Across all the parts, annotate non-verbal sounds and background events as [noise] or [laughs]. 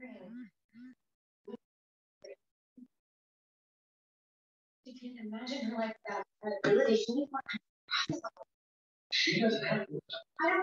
You can imagine her like that ability. She doesn't have. I.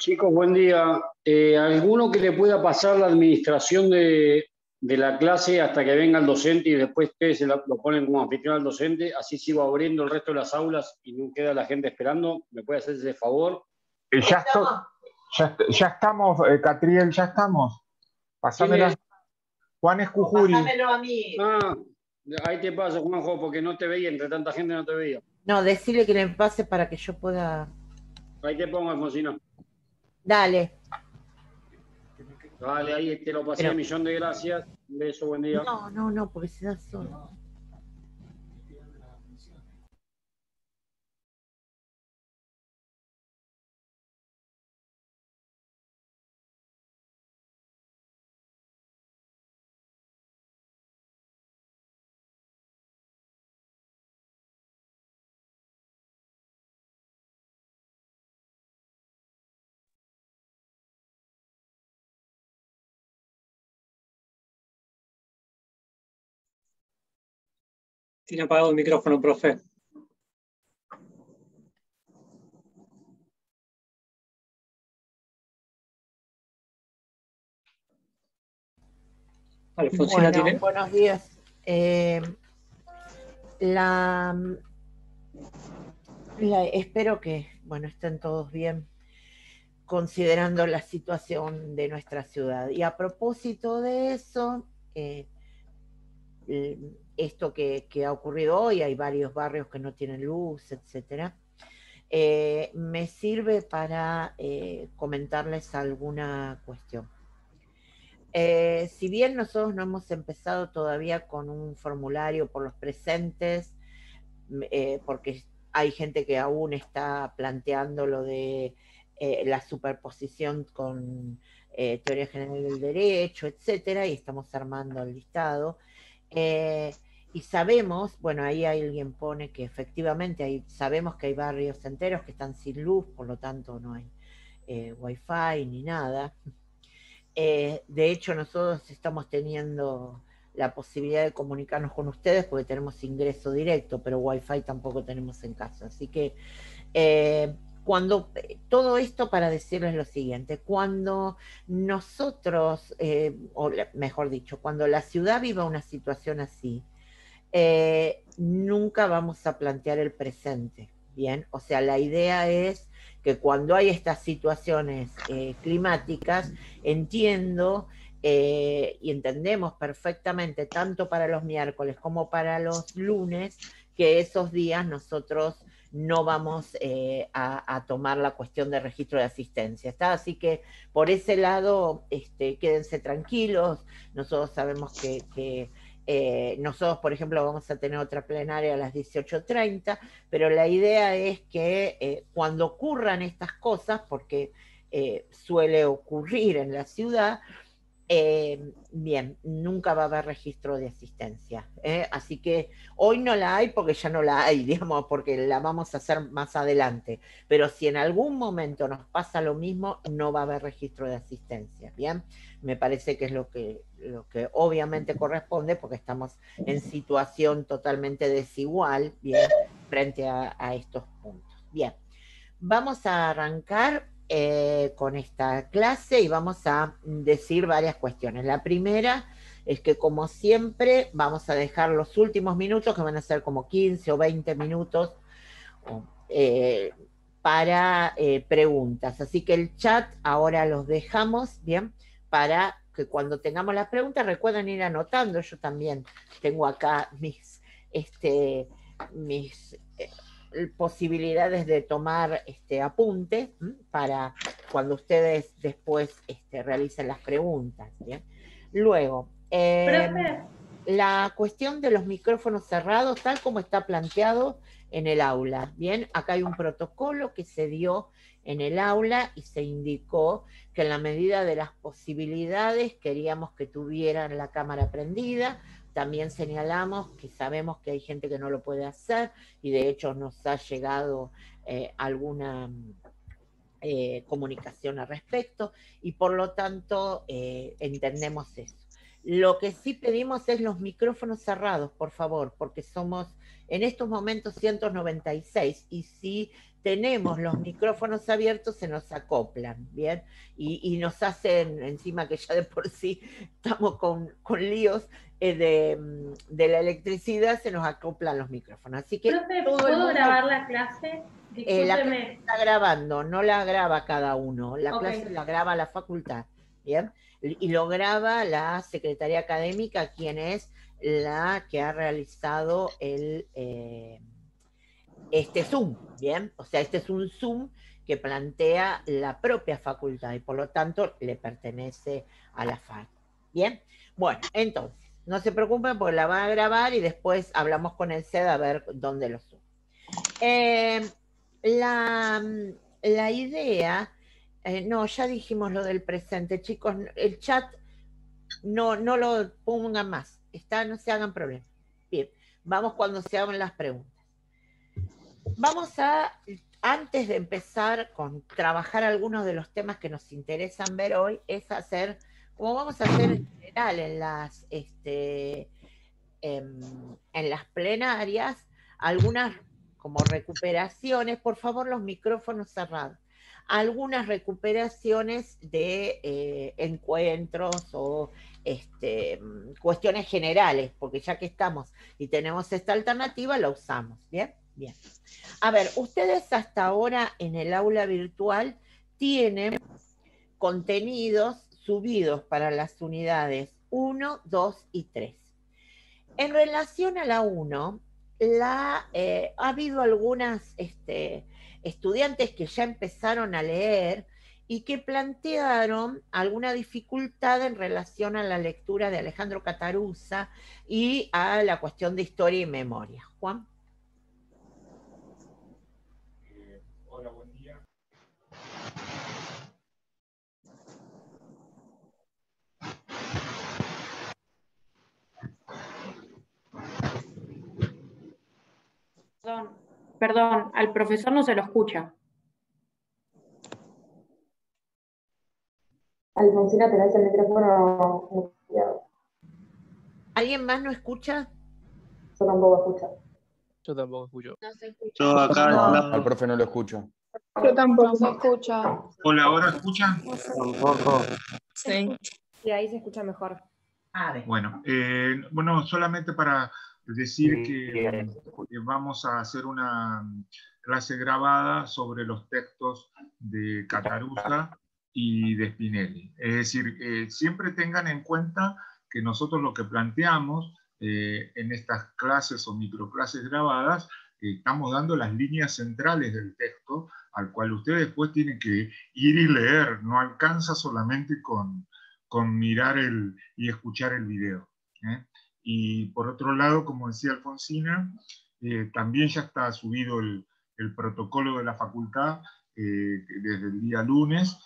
Chicos, buen día. Eh, ¿Alguno que le pueda pasar la administración de, de la clase hasta que venga el docente y después ustedes se la- lo ponen como anfitrión al docente? Así sigo abriendo el resto de las aulas y no queda la gente esperando. ¿Me puede hacer ese favor? Eh, ya, esto- ya, ya estamos, eh, Catriel, ya estamos. ¿Quién Juan Escujuri. Pásamelo a mí. Ah, ahí te paso, Juanjo, porque no te veía, entre tanta gente no te veía. No, decirle que le pase para que yo pueda. Ahí te pongo, Alfonsina. Dale. Dale, ahí te lo pasé, Pero- millón de gracias. Un beso, buen día. No, no, no, porque se da solo. Tiene apagado el micrófono, profe. Alfonsina Bueno, tiene. buenos días. Eh, la, la- espero que, bueno, estén todos bien, considerando la situación de nuestra ciudad. Y a propósito de eso, eh, eh, esto que, ha ocurrido hoy, hay varios barrios que no tienen luz, etcétera. eh, me sirve para eh, comentarles alguna cuestión. Eh, si bien nosotros no hemos empezado todavía con un formulario por los presentes, porque hay gente que aún está planteando lo de la superposición con teoría general del derecho, etcétera, y estamos armando el listado. Y sabemos, bueno, ahí alguien pone que efectivamente hay, sabemos que hay barrios enteros que están sin luz, por lo tanto no hay eh, wifi ni nada. Eh, de hecho, nosotros estamos teniendo la posibilidad de comunicarnos con ustedes porque tenemos ingreso directo, pero wifi tampoco tenemos en casa. Así que eh, cuando todo esto para decirles lo siguiente, cuando nosotros, eh, o mejor dicho, cuando la ciudad viva una situación así, eh, nunca vamos a plantear el presente, ¿bien? O sea, la idea es que cuando hay estas situaciones eh, climáticas, entiendo eh, y entendemos perfectamente, tanto para los miércoles como para los lunes, que esos días nosotros no vamos a, tomar la cuestión de registro de asistencia. ¿está? Así que por ese lado, este, quédense tranquilos. Nosotros sabemos que, eh, nosotros, por ejemplo, vamos a tener otra plenaria a las 18.30, pero la idea es que cuando ocurran estas cosas, porque suele ocurrir en la ciudad, eh, bien, nunca va a haber registro de asistencia. ¿eh? Así que hoy no la hay porque ya no la hay, [laughs] digamos, porque la vamos a hacer más adelante. Pero si en algún momento nos pasa lo mismo, no va a haber registro de asistencia. Bien, me parece que es lo que, lo que obviamente corresponde porque estamos en situación totalmente desigual, bien, frente a, a estos puntos. Bien, vamos a arrancar eh, con esta clase y vamos a decir varias cuestiones. La primera es que como siempre vamos a dejar los últimos minutos, que van a ser como 15 o 20 minutos, eh, para eh, preguntas. Así que el chat ahora los dejamos, ¿bien? Para que cuando tengamos las preguntas recuerden ir anotando. Yo también tengo acá mis, este, mis posibilidades de tomar este apunte para cuando ustedes después este, realicen las preguntas. Luego, em, la cuestión de los micrófonos cerrados, tal como está planteado en el aula. Bien, acá hay un protocolo que se dio en el aula y se indicó que en la medida de las posibilidades queríamos que tuvieran la cámara prendida, también señalamos que sabemos que hay gente que no lo puede hacer y de hecho nos ha llegado eh, alguna eh, comunicación al respecto y por lo tanto eh, entendemos eso. Lo que sí pedimos es los micrófonos cerrados, por favor, porque somos en estos momentos 196 y si tenemos los micrófonos abiertos se nos acoplan, ¿bien? Y, nos hacen, encima que ya de por sí estamos con, con líos eh, mm, de, la electricidad, se nos acoplan los micrófonos. Así que... ¿puedo grabar la clase? Eh, la clase está grabando, no la graba cada uno, la clase la graba la facultad, ¿bien? Y lo graba la Secretaría Académica, quien es la que ha realizado el... Eh, este Zoom, ¿bien? O sea, este es un Zoom que plantea la propia facultad y por lo tanto le pertenece a la FAC. ¿Bien? Bueno, entonces, no se preocupen porque la van a grabar y después hablamos con el SED a ver dónde lo suben. Eh, la, idea, eh, no, ya dijimos lo del presente, chicos, el chat no, no lo pongan más, está, no se hagan problemas. Bien, vamos cuando se hagan las preguntas. Vamos a, antes de empezar con trabajar algunos de los temas que nos interesan ver hoy, es hacer, como vamos a hacer en general en las, este, em, en, las plenarias, algunas como recuperaciones, por favor los micrófonos cerrados, algunas recuperaciones de eh, encuentros o este, cuestiones generales, porque ya que estamos y tenemos esta alternativa, la usamos, ¿bien? Bien. A ver, ustedes hasta ahora en el aula virtual tienen contenidos subidos para las unidades 1, 2 y 3. En relación a la 1, la, eh, ha habido algunas este, estudiantes que ya empezaron a leer y que plantearon alguna dificultad en relación a la lectura de Alejandro Cataruza y a la cuestión de historia y memoria. Juan. Perdón, perdón, al profesor no se lo escucha. Alfonsina, tenés el micrófono ¿Alguien más no escucha? Yo tampoco escucho. Yo tampoco escucho. No se escucha. Yo acá no, al profe no lo escucho. Yo tampoco. se escucha. Hola, ¿ahora escuchan? Tampoco. Sí. Y ahí se escucha mejor. Bueno, eh, bueno, solamente para decir que vamos a hacer una clase grabada sobre los textos de Cataruza y de Spinelli. Es decir, eh, siempre tengan en cuenta que nosotros lo que planteamos eh, en estas clases o microclases grabadas, estamos dando las líneas centrales del texto, al cual ustedes después tienen que ir y leer, no alcanza solamente con, con mirar el, y escuchar el video. ¿eh? Y por otro lado, como decía Alfonsina, eh, también ya está subido el, el, protocolo de la facultad eh, desde el día lunes,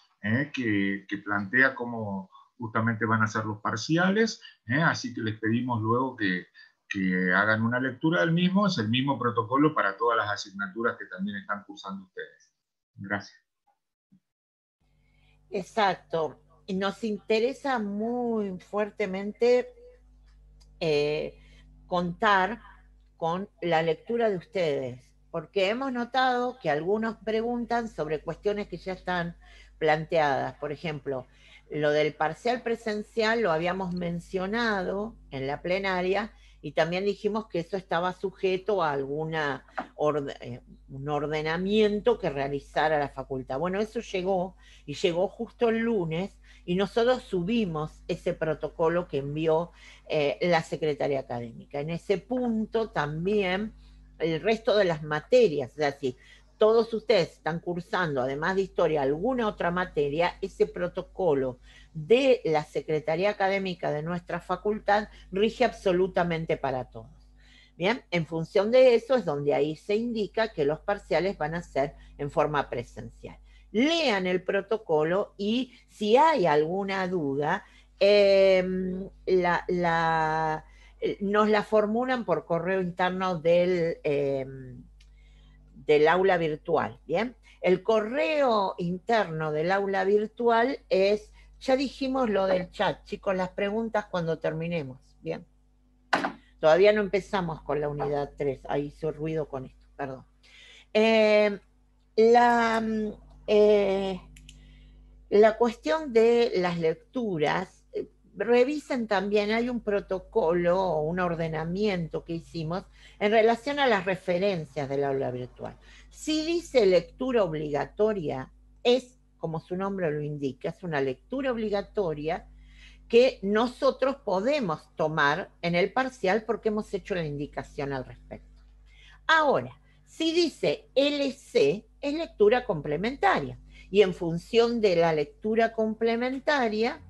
que, que, plantea cómo justamente van a ser los parciales, así que les pedimos luego que, que hagan una lectura del mismo, es el mismo protocolo para todas las asignaturas que también están cursando ustedes. Gracias. Exacto. Nos interesa muy fuertemente eh, contar con la lectura de ustedes, porque hemos notado que algunos preguntan sobre cuestiones que ya están planteadas. Por ejemplo, lo del parcial presencial lo habíamos mencionado en la plenaria y también dijimos que eso estaba sujeto a alguna eh, un ordenamiento que realizara la facultad. Bueno, eso llegó y llegó justo el lunes y nosotros subimos ese protocolo que envió eh, la Secretaría Académica. En ese punto también el resto de las materias, es decir, todos ustedes están cursando, además de historia, alguna otra materia, ese protocolo de la Secretaría Académica de nuestra facultad rige absolutamente para todos. Bien, en función de eso es donde ahí se indica que los parciales van a ser en forma presencial. Lean el protocolo y si hay alguna duda, em, la, nos la formulan por correo interno del, em, del aula virtual. Bien, el correo interno del aula virtual es ya dijimos lo del chat, chicos, las preguntas cuando terminemos. Bien. Todavía no empezamos con la unidad 3. Ahí hizo ruido con esto, perdón. Eh, la, eh, la cuestión de las lecturas, eh, revisen también, hay un protocolo o un ordenamiento que hicimos en relación a las referencias del aula virtual. Si dice lectura obligatoria, es como su nombre lo indica, es una lectura obligatoria que nosotros podemos tomar en el parcial porque hemos hecho la indicación al respecto. Ahora, si dice LC, es lectura complementaria. Y en función de la lectura complementaria,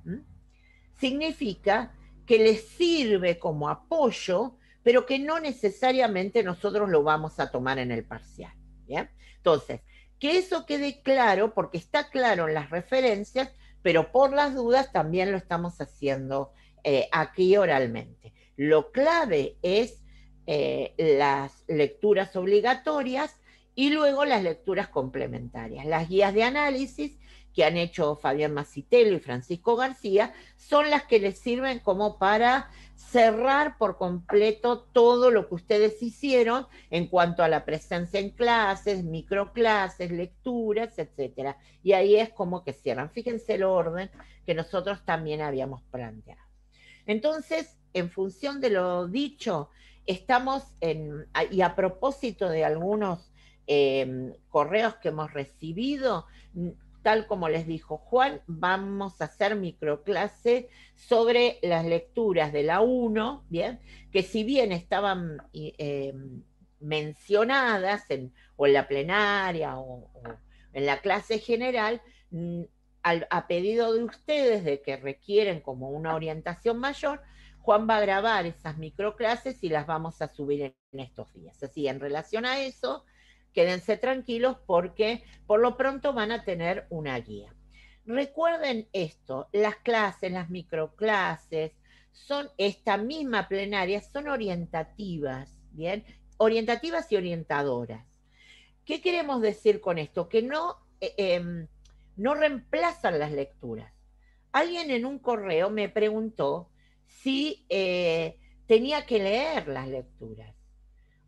significa que le sirve como apoyo, pero que no necesariamente nosotros lo vamos a tomar en el parcial. ¿bien? Entonces, que eso quede claro, porque está claro en las referencias, pero por las dudas también lo estamos haciendo eh, aquí oralmente. Lo clave es eh, las lecturas obligatorias y luego las lecturas complementarias. Las guías de análisis que han hecho Fabián Macitelo y Francisco García son las que les sirven como para cerrar por completo todo lo que ustedes hicieron en cuanto a la presencia en clases, microclases, lecturas, etcétera. Y ahí es como que cierran. Fíjense el orden que nosotros también habíamos planteado. Entonces, en función de lo dicho, estamos en, y a propósito de algunos eh, correos que hemos recibido, tal como les dijo Juan, vamos a hacer microclase sobre las lecturas de la 1, ¿bien? Que si bien estaban eh, mencionadas en, o en la plenaria o, en la clase general, a pedido de ustedes de que requieren como una orientación mayor, Juan va a grabar esas microclases y las vamos a subir en estos días. Así, en relación a eso, quédense tranquilos porque por lo pronto van a tener una guía. Recuerden esto, las clases, las microclases, son esta misma plenaria, son orientativas, ¿bien? Orientativas y orientadoras. ¿Qué queremos decir con esto? Que no, eh, em, no reemplazan las lecturas. Alguien en un correo me preguntó si eh, tenía que leer las lecturas.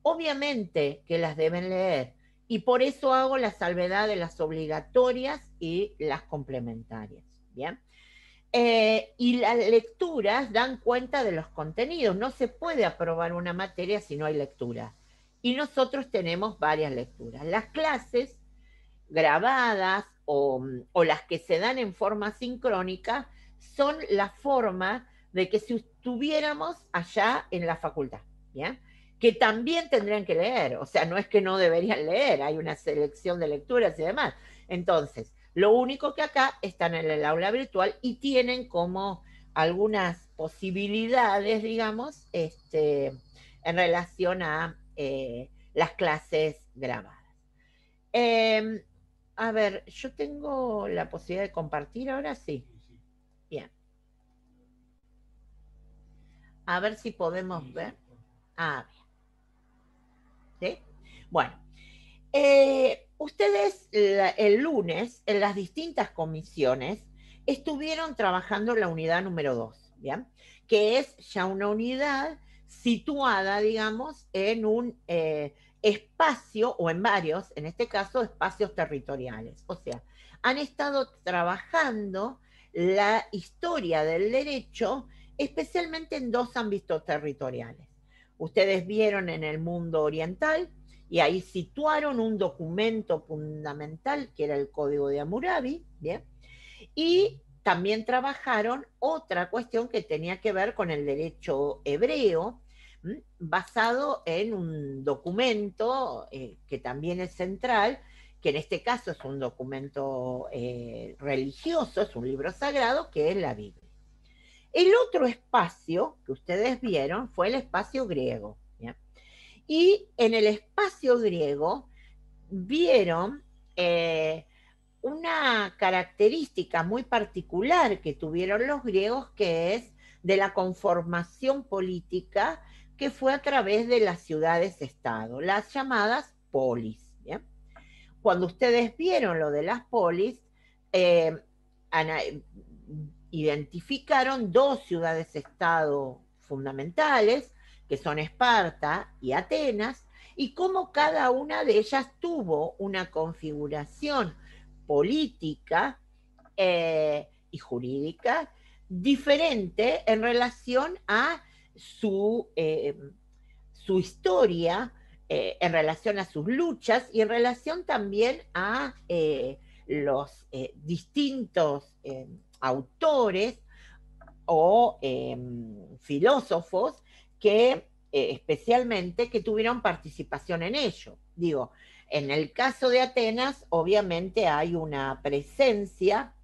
Obviamente que las deben leer, y por eso hago la salvedad de las obligatorias y las complementarias. ¿bien? Eh, y las lecturas dan cuenta de los contenidos. No se puede aprobar una materia si no hay lectura. Y nosotros tenemos varias lecturas. Las clases grabadas o, o las que se dan en forma sincrónica son la forma de que si estuviéramos allá en la facultad, ¿bien? Que también tendrían que leer, o sea, no es que no deberían leer, hay una selección de lecturas y demás. Entonces, lo único que acá están en el aula virtual y tienen como algunas posibilidades, digamos, este, en relación a eh, las clases grabadas. Em, a ver, yo tengo la posibilidad de compartir ahora, sí. Bien. A ver si podemos ver. Ah, bien. Bueno, eh, ustedes el lunes en las distintas comisiones estuvieron trabajando la unidad número 2, ¿bien? Que es ya una unidad situada, digamos, en un eh, espacio o en varios, en este caso, espacios territoriales. O sea, han estado trabajando la historia del derecho, especialmente en dos ámbitos territoriales. Ustedes vieron en el mundo oriental y ahí situaron un documento fundamental que era el Código de Hammurabi, ¿bien? Y también trabajaron otra cuestión que tenía que ver con el derecho hebreo, basado en un documento eh, que también es central, que en este caso es un documento eh, religioso, es un libro sagrado, que es la Biblia. El otro espacio que ustedes vieron fue el espacio griego. Y en el espacio griego vieron eh, una característica muy particular que tuvieron los griegos, que es de la conformación política que fue a través de las ciudades-estado, las llamadas polis. Cuando ustedes vieron lo de las polis, eh, identificaron dos ciudades-estado fundamentales, que son Esparta y Atenas, y cómo cada una de ellas tuvo una configuración política eh, y jurídica diferente en relación a su, eh, su historia, eh, en relación a sus luchas y en relación también a los distintos autores o filósofos que especialmente que tuvieron participación en ello. Digo, en el caso de Atenas, obviamente hay una presencia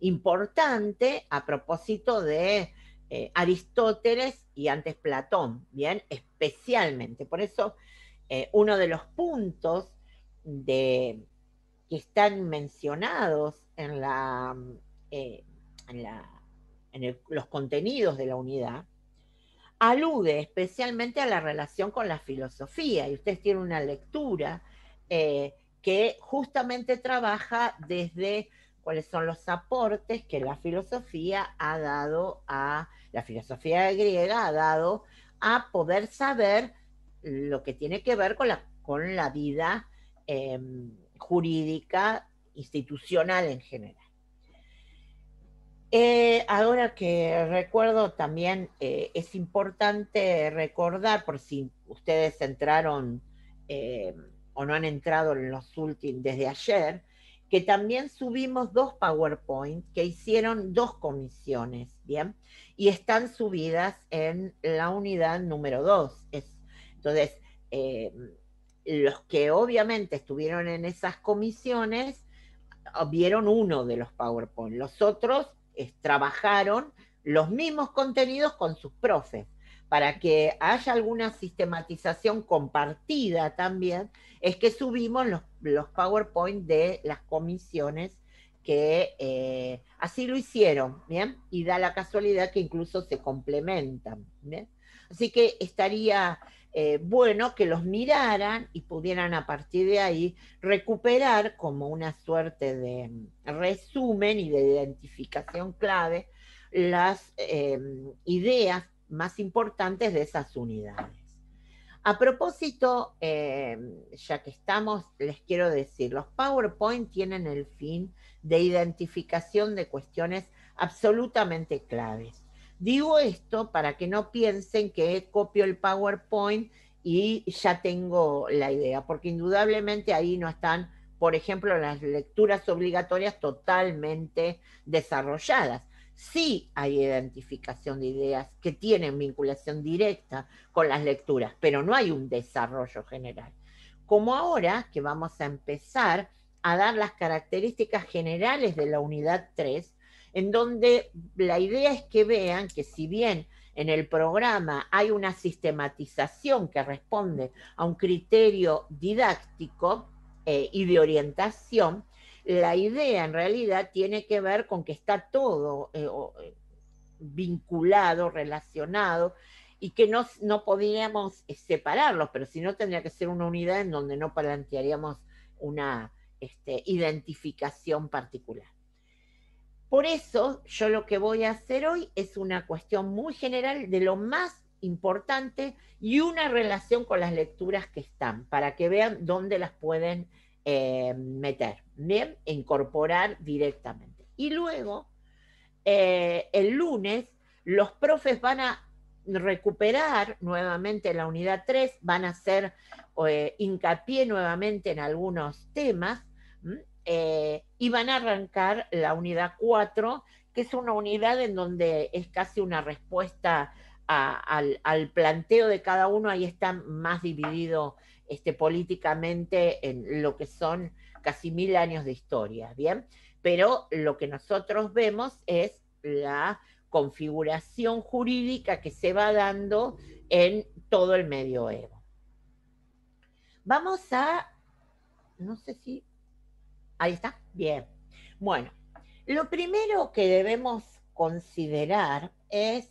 importante a propósito de eh, Aristóteles y antes Platón, bien, especialmente. Por eso, eh, uno de los puntos de, que están mencionados en, la, eh, en, los contenidos de la unidad alude especialmente a la relación con la filosofía, y ustedes tienen una lectura eh, que justamente trabaja desde cuáles son los aportes que la filosofía ha dado a, la filosofía griega ha dado a poder saber lo que tiene que ver con la, con la vida em, jurídica institucional en general. Eh, ahora que recuerdo también eh, es importante recordar, por si ustedes entraron eh, o no han entrado en los últimos desde ayer, que también subimos dos PowerPoint que hicieron dos comisiones, ¿bien? Y están subidas en la unidad número 2. Entonces, los que obviamente estuvieron en esas comisiones vieron uno de los PowerPoint, los otros trabajaron los mismos contenidos con sus profes. Para que haya alguna sistematización compartida también, es que subimos los, los PowerPoint de las comisiones que eh, así lo hicieron, ¿bien? Y da la casualidad que incluso se complementan. Así que estaría eh, bueno que los miraran y pudieran a partir de ahí recuperar como una suerte de resumen y de identificación clave las em, ideas más importantes de esas unidades. A propósito, em, ya que estamos, les quiero decir, los PowerPoint tienen el fin de identificación de cuestiones absolutamente claves. Digo esto para que no piensen que copio el PowerPoint y ya tengo la idea, porque indudablemente ahí no están por ejemplo, las lecturas obligatorias totalmente desarrolladas. Sí hay identificación de ideas que tienen vinculación directa con las lecturas, pero no hay un desarrollo general. Como ahora que vamos a empezar a dar las características generales de la unidad 3, en donde la idea es que vean que si bien en el programa hay una sistematización que responde a un criterio didáctico eh, y de orientación, la idea en realidad tiene que ver con que está todo eh, eh, vinculado, relacionado, y que no, no podríamos separarlos, pero si no tendría que ser una unidad en donde no plantearíamos una este, identificación particular. Por eso yo lo que voy a hacer hoy es una cuestión muy general de lo más importante y una relación con las lecturas que están, para que vean dónde las pueden eh, meter, bien, incorporar directamente. Y luego, eh, el lunes, los profes van a recuperar nuevamente la unidad 3, van a hacer eh, hincapié nuevamente en algunos temas y van a arrancar la unidad 4, que es una unidad en donde es casi una respuesta al, planteo de cada uno, ahí está más dividido este, políticamente en lo que son casi mil años de historia, ¿bien? Pero lo que nosotros vemos es la configuración jurídica que se va dando en todo el medioevo. Vamos a, no sé si, ahí está, bien. Bueno, lo primero que debemos considerar es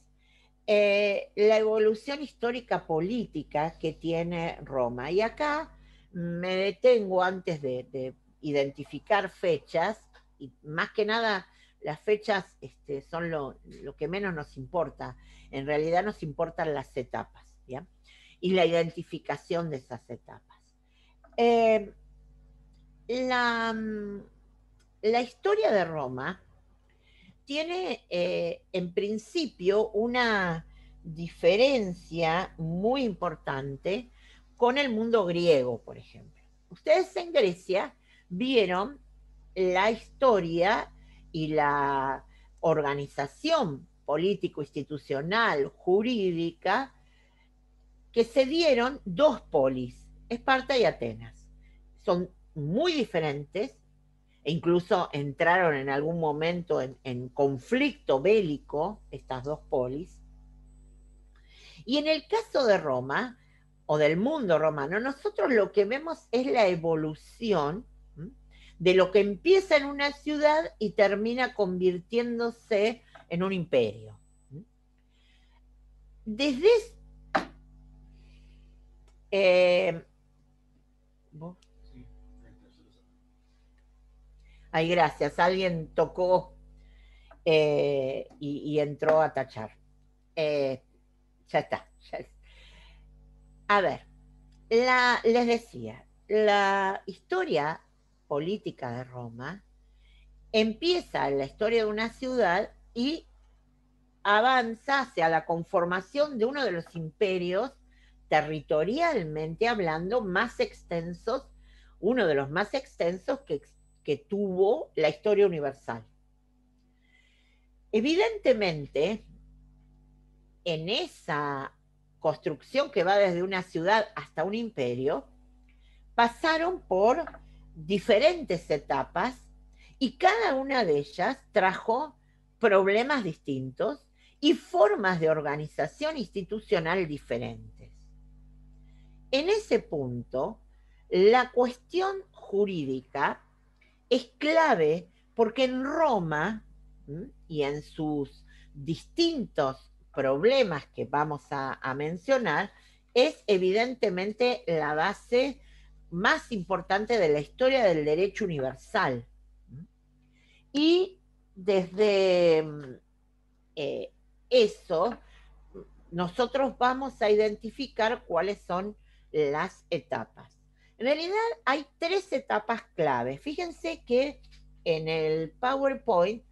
eh, la evolución histórica política que tiene Roma. Y acá me detengo antes de, identificar fechas, y más que nada las fechas este, son lo, que menos nos importa. En realidad nos importan las etapas, Y la identificación de esas etapas. Eh, la, la historia de Roma tiene eh, en principio una diferencia muy importante con el mundo griego, por ejemplo. Ustedes en Grecia vieron la historia y la organización político-institucional, jurídica, que se dieron dos polis, Esparta y Atenas. Son muy diferentes, e incluso entraron en algún momento en, conflicto bélico estas dos polis. Y en el caso de Roma, o del mundo romano, nosotros lo que vemos es la evolución de lo que empieza en una ciudad y termina convirtiéndose en un imperio. Desde... Eh, Ay, gracias. Alguien tocó eh, y, entró a tachar. Eh, ya está. A ver, les decía, la historia política de Roma empieza en la historia de una ciudad y avanza hacia la conformación de uno de los imperios territorialmente hablando más extensos, uno de los más extensos que que tuvo la historia universal. Evidentemente, en esa construcción que va desde una ciudad hasta un imperio, pasaron por diferentes etapas y cada una de ellas trajo problemas distintos y formas de organización institucional diferentes. En ese punto, la cuestión jurídica es clave porque en Roma y en sus distintos problemas que vamos a, mencionar, es evidentemente la base más importante de la historia del derecho universal. Y desde eh, eso, nosotros vamos a identificar cuáles son las etapas. En realidad hay tres etapas clave. Fíjense que en el PowerPoint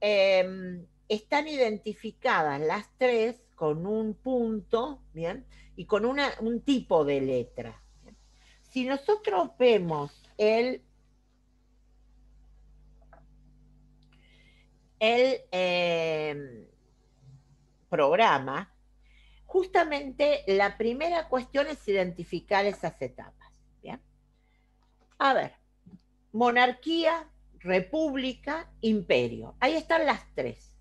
em, están identificadas las tres con un punto, ¿bien? Y con una, un tipo de letra. Si nosotros vemos el, el em, programa, justamente la primera cuestión es identificar esas etapas. A ver, monarquía, república, imperio. Ahí están las tres.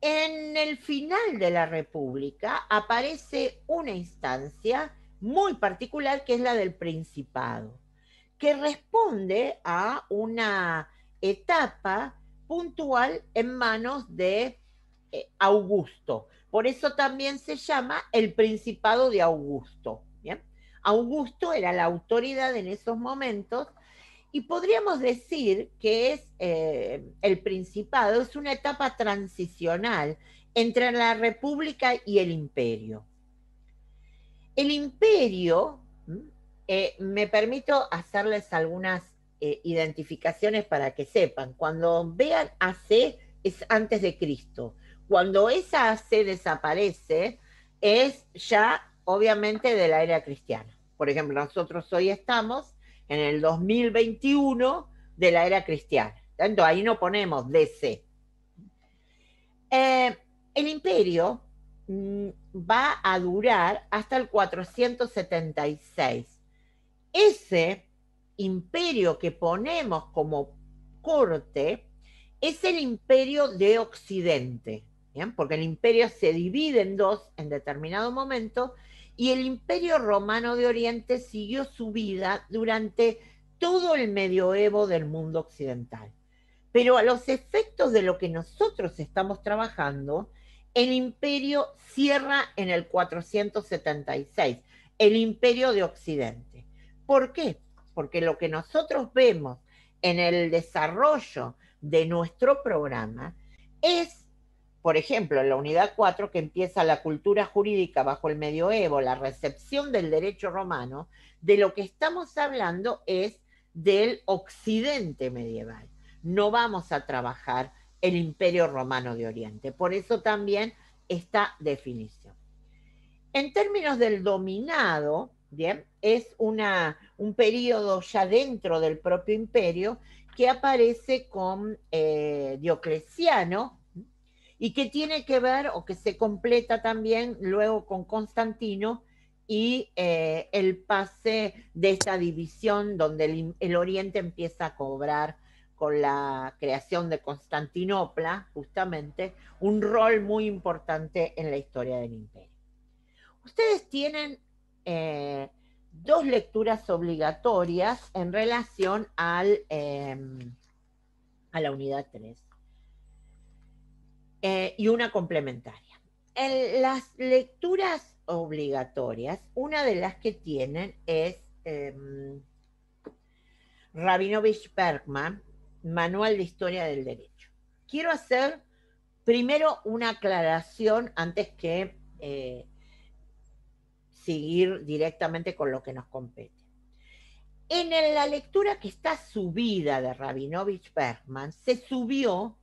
En el final de la república aparece una instancia muy particular que es la del principado, que responde a una etapa puntual en manos de eh, Augusto. Por eso también se llama el Principado de Augusto. Augusto era la autoridad en esos momentos y podríamos decir que es eh, el Principado, es una etapa transicional entre la República y el Imperio. El Imperio, eh, me permito hacerles algunas eh, identificaciones para que sepan, cuando vean AC es antes de Cristo, cuando esa AC desaparece es ya obviamente de la era cristiana. Por ejemplo, nosotros hoy estamos en el 2021 de la era cristiana. Tanto ahí no ponemos DC. Eh, el imperio mm, va a durar hasta el 476. Ese imperio que ponemos como corte es el imperio de Occidente, porque el imperio se divide en dos en determinado momento y el imperio romano de Oriente siguió su vida durante todo el medioevo del mundo occidental. Pero a los efectos de lo que nosotros estamos trabajando, el imperio cierra en el 476, el imperio de Occidente. ¿Por qué? Porque lo que nosotros vemos en el desarrollo de nuestro programa es por ejemplo, en la unidad 4, que empieza la cultura jurídica bajo el medioevo, la recepción del derecho romano, de lo que estamos hablando es del occidente medieval. No vamos a trabajar el imperio romano de Oriente. Por eso también esta definición. En términos del dominado, bien, es una, un periodo ya dentro del propio imperio que aparece con eh, Diocleciano, y que tiene que ver o que se completa también luego con Constantino y eh, el pase de esta división donde el, Oriente empieza a cobrar con la creación de Constantinopla, justamente, un rol muy importante en la historia del imperio. Ustedes tienen eh, dos lecturas obligatorias en relación al, eh, a la unidad 3 eh, y una complementaria. En las lecturas obligatorias, una de las que tienen es eh, Rabinovich Bergman, Manual de Historia del Derecho. Quiero hacer primero una aclaración antes que eh, seguir directamente con lo que nos compete. En la lectura que está subida de Rabinovich Bergman, se subió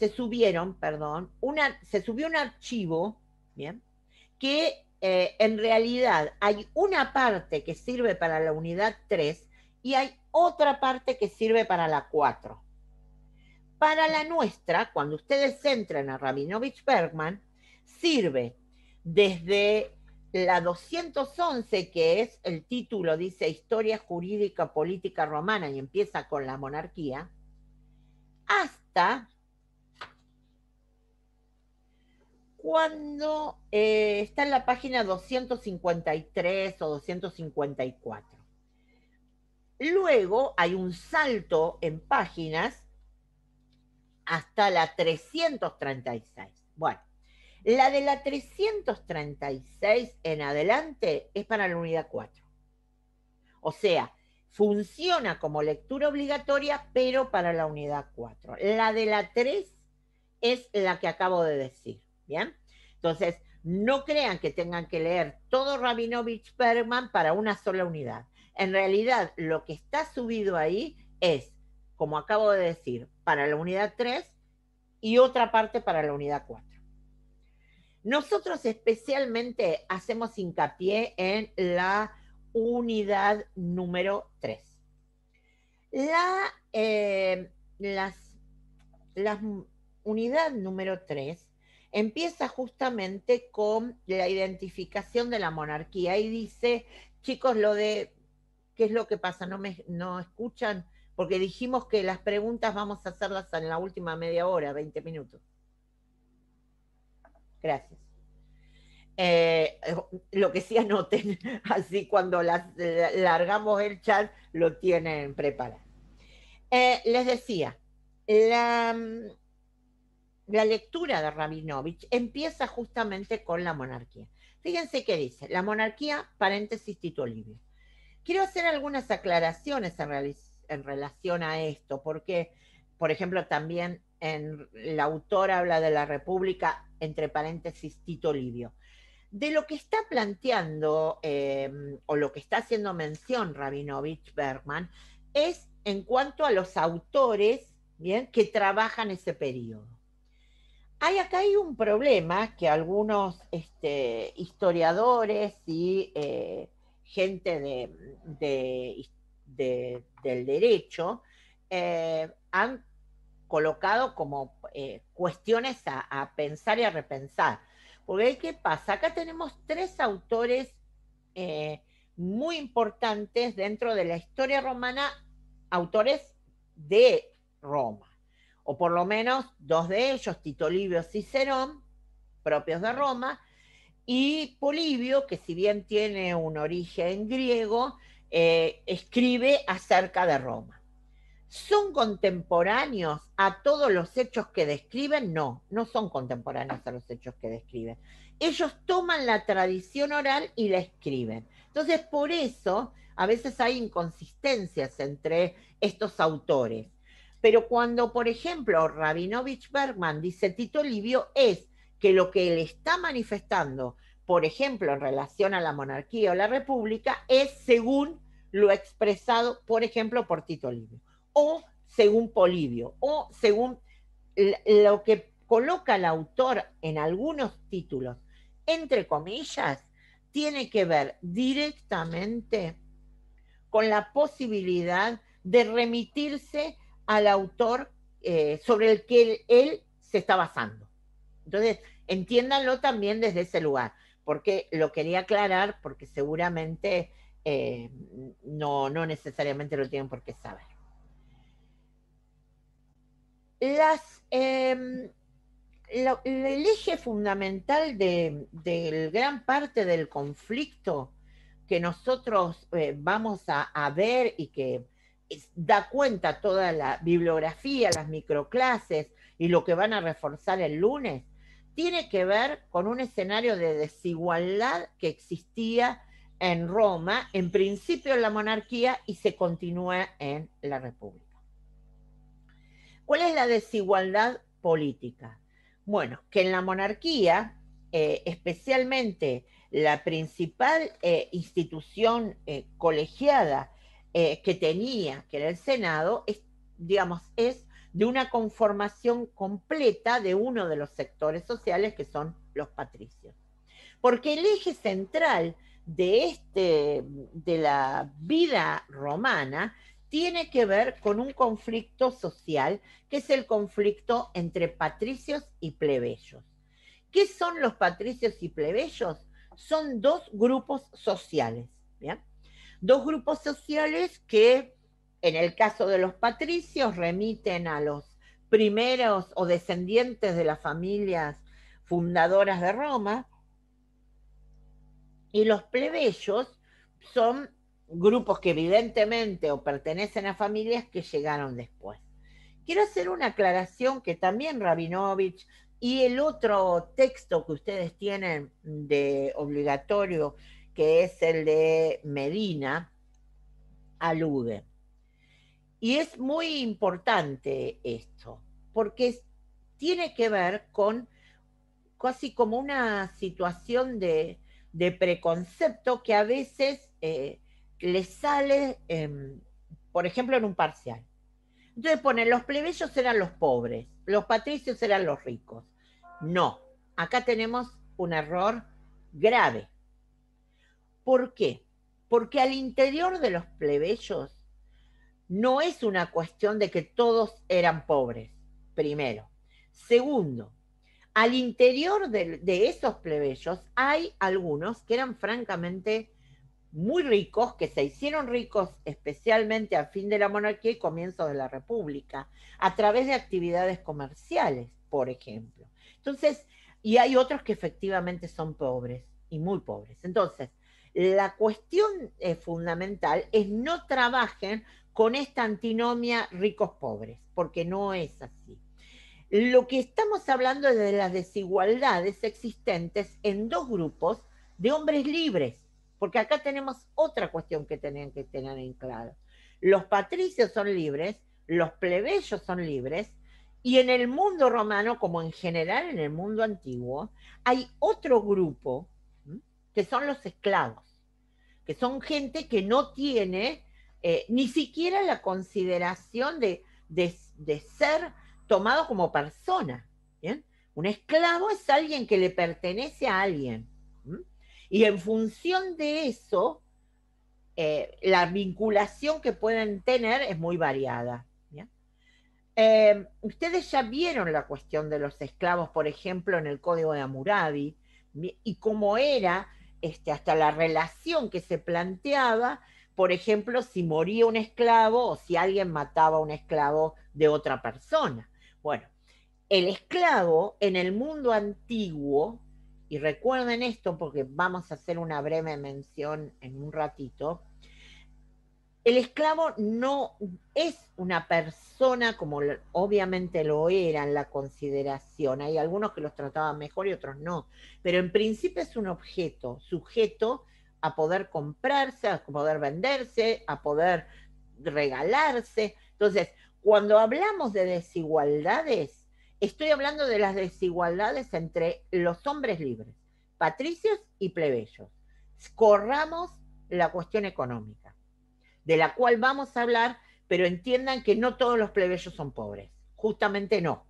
se subieron, perdón, una, se subió un archivo, ¿bien? Que eh, en realidad hay una parte que sirve para la unidad 3 y hay otra parte que sirve para la 4. Para la nuestra, cuando ustedes entran a Rabinovich Bergman, sirve desde la 211, que es el título, dice Historia Jurídica Política Romana y empieza con la monarquía, hasta cuando eh, está en la página 253 o 254. Luego hay un salto en páginas hasta la 336. Bueno, la de la 336 en adelante es para la unidad 4. O sea, funciona como lectura obligatoria, pero para la unidad 4. La de la 3 es la que acabo de decir. ¿Bien? Entonces, no crean que tengan que leer todo Rabinovich Bergman para una sola unidad. En realidad, lo que está subido ahí es, como acabo de decir, para la unidad 3 y otra parte para la unidad 4. Nosotros especialmente hacemos hincapié en la unidad número 3. La eh, las, las unidad número 3 empieza justamente con la identificación de la monarquía y dice, chicos, lo de, ¿qué es lo que pasa? ¿No me no escuchan? Porque dijimos que las preguntas vamos a hacerlas en la última media hora, 20 minutos. Gracias. Eh, lo que sí anoten, [laughs] así cuando las, largamos el chat lo tienen preparado. Eh, les decía, la, la lectura de Rabinovich empieza justamente con la monarquía. Fíjense qué dice, la monarquía, paréntesis, Tito Livio. Quiero hacer algunas aclaraciones en, relación a esto, porque, por ejemplo, también en, el autor habla de la república, entre paréntesis, Tito Livio. De lo que está planteando em, o lo que está haciendo mención Rabinovich Bergman es en cuanto a los autores ¿bien? que trabajan ese periodo. Hay acá hay un problema que algunos este, historiadores y eh, gente de, del derecho eh, han colocado como eh, cuestiones a, pensar y a repensar. Porque ¿qué pasa? Acá tenemos tres autores muy importantes dentro de la historia romana, autores de Roma o por lo menos dos de ellos, Tito Livio Cicerón, propios de Roma, y Polibio, que si bien tiene un origen griego, eh, escribe acerca de Roma. ¿Son contemporáneos a todos los hechos que describen? No, no son contemporáneos a los hechos que describen. Ellos toman la tradición oral y la escriben. Entonces, por eso a veces hay inconsistencias entre estos autores. Pero cuando, por ejemplo, Rabinovich Bergman dice Tito Livio, es que lo que él está manifestando, por ejemplo, en relación a la monarquía o la república, es según lo expresado, por ejemplo, por Tito Livio, o según Polibio, o según lo que coloca el autor en algunos títulos, entre comillas, tiene que ver directamente con la posibilidad de remitirse al autor eh, sobre el que él, se está basando. Entonces, entiéndanlo también desde ese lugar, porque lo quería aclarar, porque seguramente eh, no, no necesariamente lo tienen por qué saber. Em, el eje fundamental de, gran parte del conflicto que nosotros eh, vamos a, ver y que da cuenta toda la bibliografía, las microclases y lo que van a reforzar el lunes, tiene que ver con un escenario de desigualdad que existía en Roma, en principio en la monarquía y se continúa en la república. ¿Cuál es la desigualdad política? Bueno, que en la monarquía, eh, especialmente la principal eh, institución eh, colegiada eh, que tenía, que era el Senado, es, digamos, es de una conformación completa de uno de los sectores sociales que son los patricios. Porque el eje central de, este, de la vida romana tiene que ver con un conflicto social, que es el conflicto entre patricios y plebeyos. ¿Qué son los patricios y plebeyos? Son dos grupos sociales. ¿bien? Dos grupos sociales que, en el caso de los patricios, remiten a los primeros o descendientes de las familias fundadoras de Roma, y los plebeyos son grupos que evidentemente o pertenecen a familias que llegaron después. Quiero hacer una aclaración que también Rabinovich y el otro texto que ustedes tienen de obligatorio que es el de Medina, alude. Y es muy importante esto, porque tiene que ver con casi como una situación de, preconcepto que a veces eh, le sale, por ejemplo, en un parcial. Entonces ponen, los plebeyos eran los pobres, los patricios eran los ricos. No, acá tenemos un error grave. ¿Por qué? Porque al interior de los plebeyos no es una cuestión de que todos eran pobres, primero. Segundo, al interior de, esos plebeyos hay algunos que eran francamente muy ricos, que se hicieron ricos especialmente al fin de la monarquía y comienzo de la república, a través de actividades comerciales, por ejemplo. Entonces, y hay otros que efectivamente son pobres y muy pobres. Entonces, la cuestión eh, fundamental es no trabajen con esta antinomia ricos-pobres, porque no es así. Lo que estamos hablando es de las desigualdades existentes en dos grupos de hombres libres, porque acá tenemos otra cuestión que tienen que tener en claro. Los patricios son libres, los plebeyos son libres, y en el mundo romano, como en general en el mundo antiguo, hay otro grupo que son los esclavos, que son gente que no tiene eh, ni siquiera la consideración de, de, ser tomado como persona. Un esclavo es alguien que le pertenece a alguien. Y en función de eso, eh, la vinculación que pueden tener es muy variada. Eh, ustedes ya vieron la cuestión de los esclavos, por ejemplo, en el Código de Hammurabi, y cómo era este, hasta la relación que se planteaba, por ejemplo, si moría un esclavo o si alguien mataba a un esclavo de otra persona. Bueno, el esclavo en el mundo antiguo, y recuerden esto porque vamos a hacer una breve mención en un ratito, el esclavo no es una persona como obviamente lo era en la consideración. Hay algunos que los trataban mejor y otros no. Pero en principio es un objeto sujeto a poder comprarse, a poder venderse, a poder regalarse. Entonces, cuando hablamos de desigualdades, estoy hablando de las desigualdades entre los hombres libres, patricios y plebeyos. Corramos la cuestión económica de la cual vamos a hablar, pero entiendan que no todos los plebeyos son pobres, justamente no.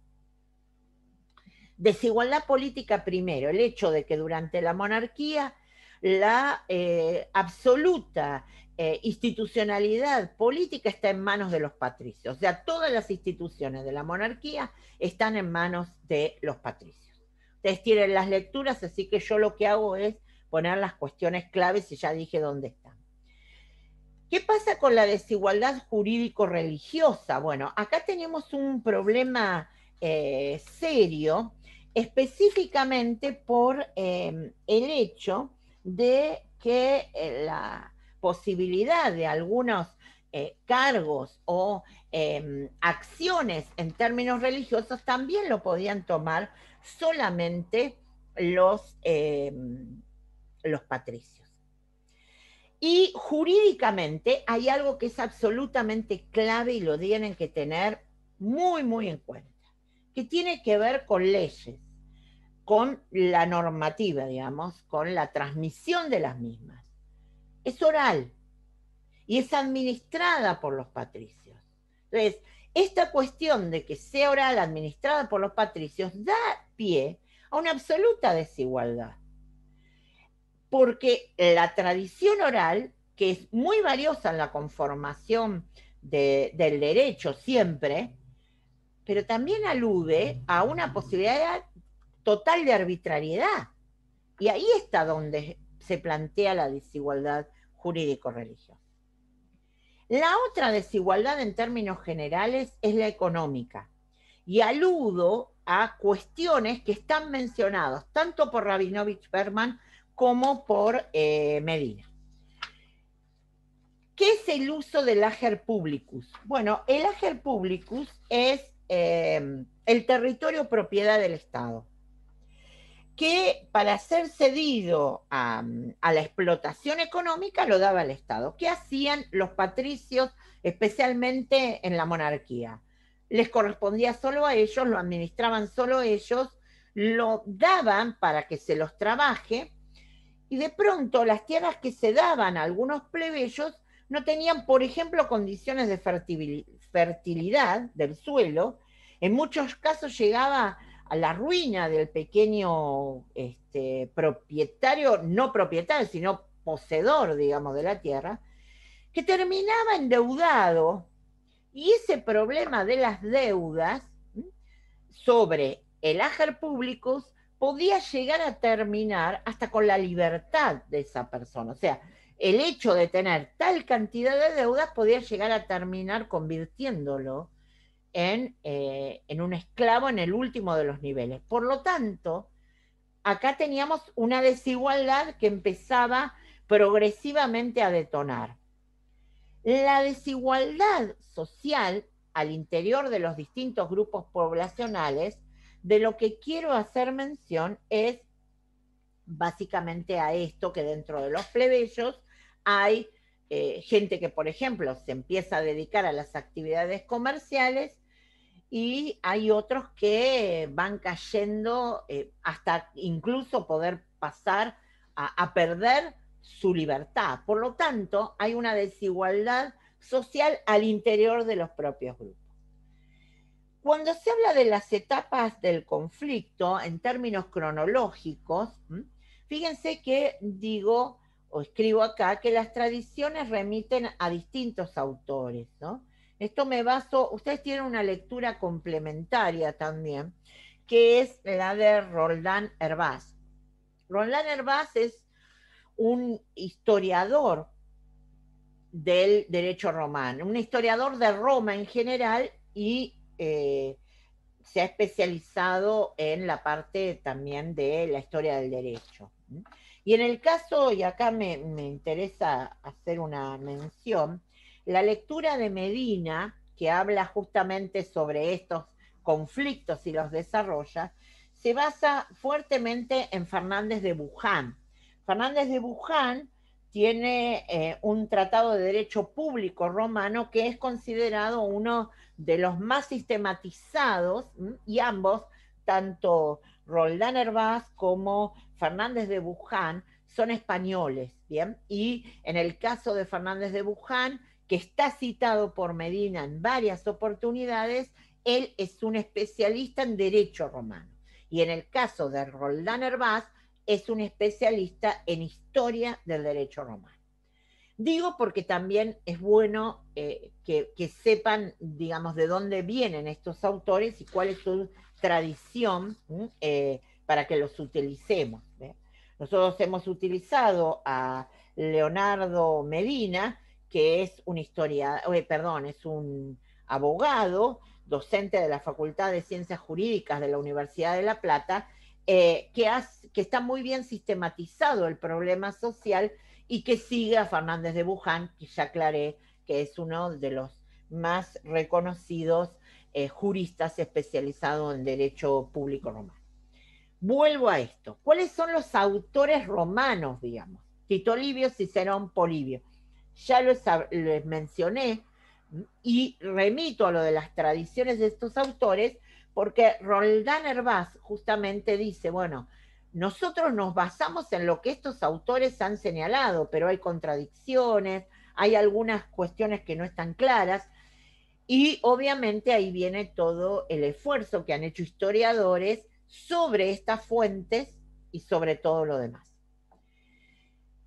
Desigualdad política primero, el hecho de que durante la monarquía la eh, absoluta eh, institucionalidad política está en manos de los patricios, o sea, todas las instituciones de la monarquía están en manos de los patricios. Ustedes tienen las lecturas, así que yo lo que hago es poner las cuestiones claves y ya dije dónde están. ¿Qué pasa con la desigualdad jurídico-religiosa? Bueno, acá tenemos un problema eh, serio, específicamente por em, el hecho de que eh, la posibilidad de algunos eh, cargos o em, acciones en términos religiosos también lo podían tomar solamente los, em, los patricios. Y jurídicamente hay algo que es absolutamente clave y lo tienen que tener muy, muy en cuenta, que tiene que ver con leyes, con la normativa, digamos, con la transmisión de las mismas. Es oral y es administrada por los patricios. Entonces, esta cuestión de que sea oral administrada por los patricios da pie a una absoluta desigualdad porque la tradición oral, que es muy valiosa en la conformación del derecho siempre, pero también alude a una posibilidad total de arbitrariedad. Y ahí está donde se plantea la desigualdad jurídico-religiosa. La otra desigualdad en términos generales es la económica. Y aludo a cuestiones que están mencionadas tanto por Rabinovich Berman como por eh, Medina. ¿Qué es el uso del ager publicus? Bueno, el ager publicus es em, el territorio propiedad del Estado, que para ser cedido a, a, la explotación económica lo daba el Estado. ¿Qué hacían los patricios, especialmente en la monarquía? Les correspondía solo a ellos, lo administraban solo ellos, lo daban para que se los trabaje y de pronto las tierras que se daban a algunos plebeyos no tenían, por ejemplo, condiciones de fertilidad del suelo. En muchos casos llegaba a la ruina del pequeño este, propietario, no propietario, sino poseedor, digamos, de la tierra, que terminaba endeudado Y ese problema de las deudas sobre el ager públicos podía llegar a terminar hasta con la libertad de esa persona. O sea, el hecho de tener tal cantidad de deudas podía llegar a terminar convirtiéndolo en, eh, en un esclavo en el último de los niveles. Por lo tanto, acá teníamos una desigualdad que empezaba progresivamente a detonar. La desigualdad social al interior de los distintos grupos poblacionales, de lo que quiero hacer mención es básicamente a esto que dentro de los plebeyos hay eh, gente que, por ejemplo, se empieza a dedicar a las actividades comerciales y hay otros que van cayendo eh, hasta incluso poder pasar a, perder su libertad. Por lo tanto, hay una desigualdad social al interior de los propios grupos. Cuando se habla de las etapas del conflicto en términos cronológicos, fíjense que digo o escribo acá que las tradiciones remiten a distintos autores, ¿no? Esto me baso, ustedes tienen una lectura complementaria también, que es la de Roldán Herbaz. Roldán Herbaz es un historiador del derecho romano, un historiador de Roma en general y eh, se ha especializado en la parte también de la historia del derecho. Y en el caso, y acá me, interesa hacer una mención, la lectura de Medina, que habla justamente sobre estos conflictos y los desarrolla, se basa fuertemente en Fernández de Buján. Fernández de Buján tiene eh, un tratado de derecho público romano que es considerado uno de los más sistematizados y ambos, tanto Roldán Herbaz como Fernández de Buján son españoles, ¿bien? Y en el caso de Fernández de Buján, que está citado por Medina en varias oportunidades, él es un especialista en derecho romano. Y en el caso de Roldán Herbaz, es un especialista en historia del derecho romano. Digo porque también es bueno eh, que, sepan, digamos, de dónde vienen estos autores y cuál es su tradición eh, para que los utilicemos. Nosotros hemos utilizado a Leonardo Medina, que es un historiador, eh, perdón, es un abogado, docente de la Facultad de Ciencias Jurídicas de la Universidad de La Plata, que está muy bien sistematizado el problema social y que sigue a Fernández de Buján, que ya aclaré que es uno de los más reconocidos eh, juristas especializados en derecho público romano. Vuelvo a esto. ¿Cuáles son los autores romanos, digamos? Tito Livio, Cicerón, Polibio. Ya los, les mencioné y remito a lo de las tradiciones de estos autores porque Roldán Herbaz justamente dice, bueno, nosotros nos basamos en lo que estos autores han señalado, pero hay contradicciones, hay algunas cuestiones que no están claras, y obviamente ahí viene todo el esfuerzo que han hecho historiadores sobre estas fuentes y sobre todo lo demás.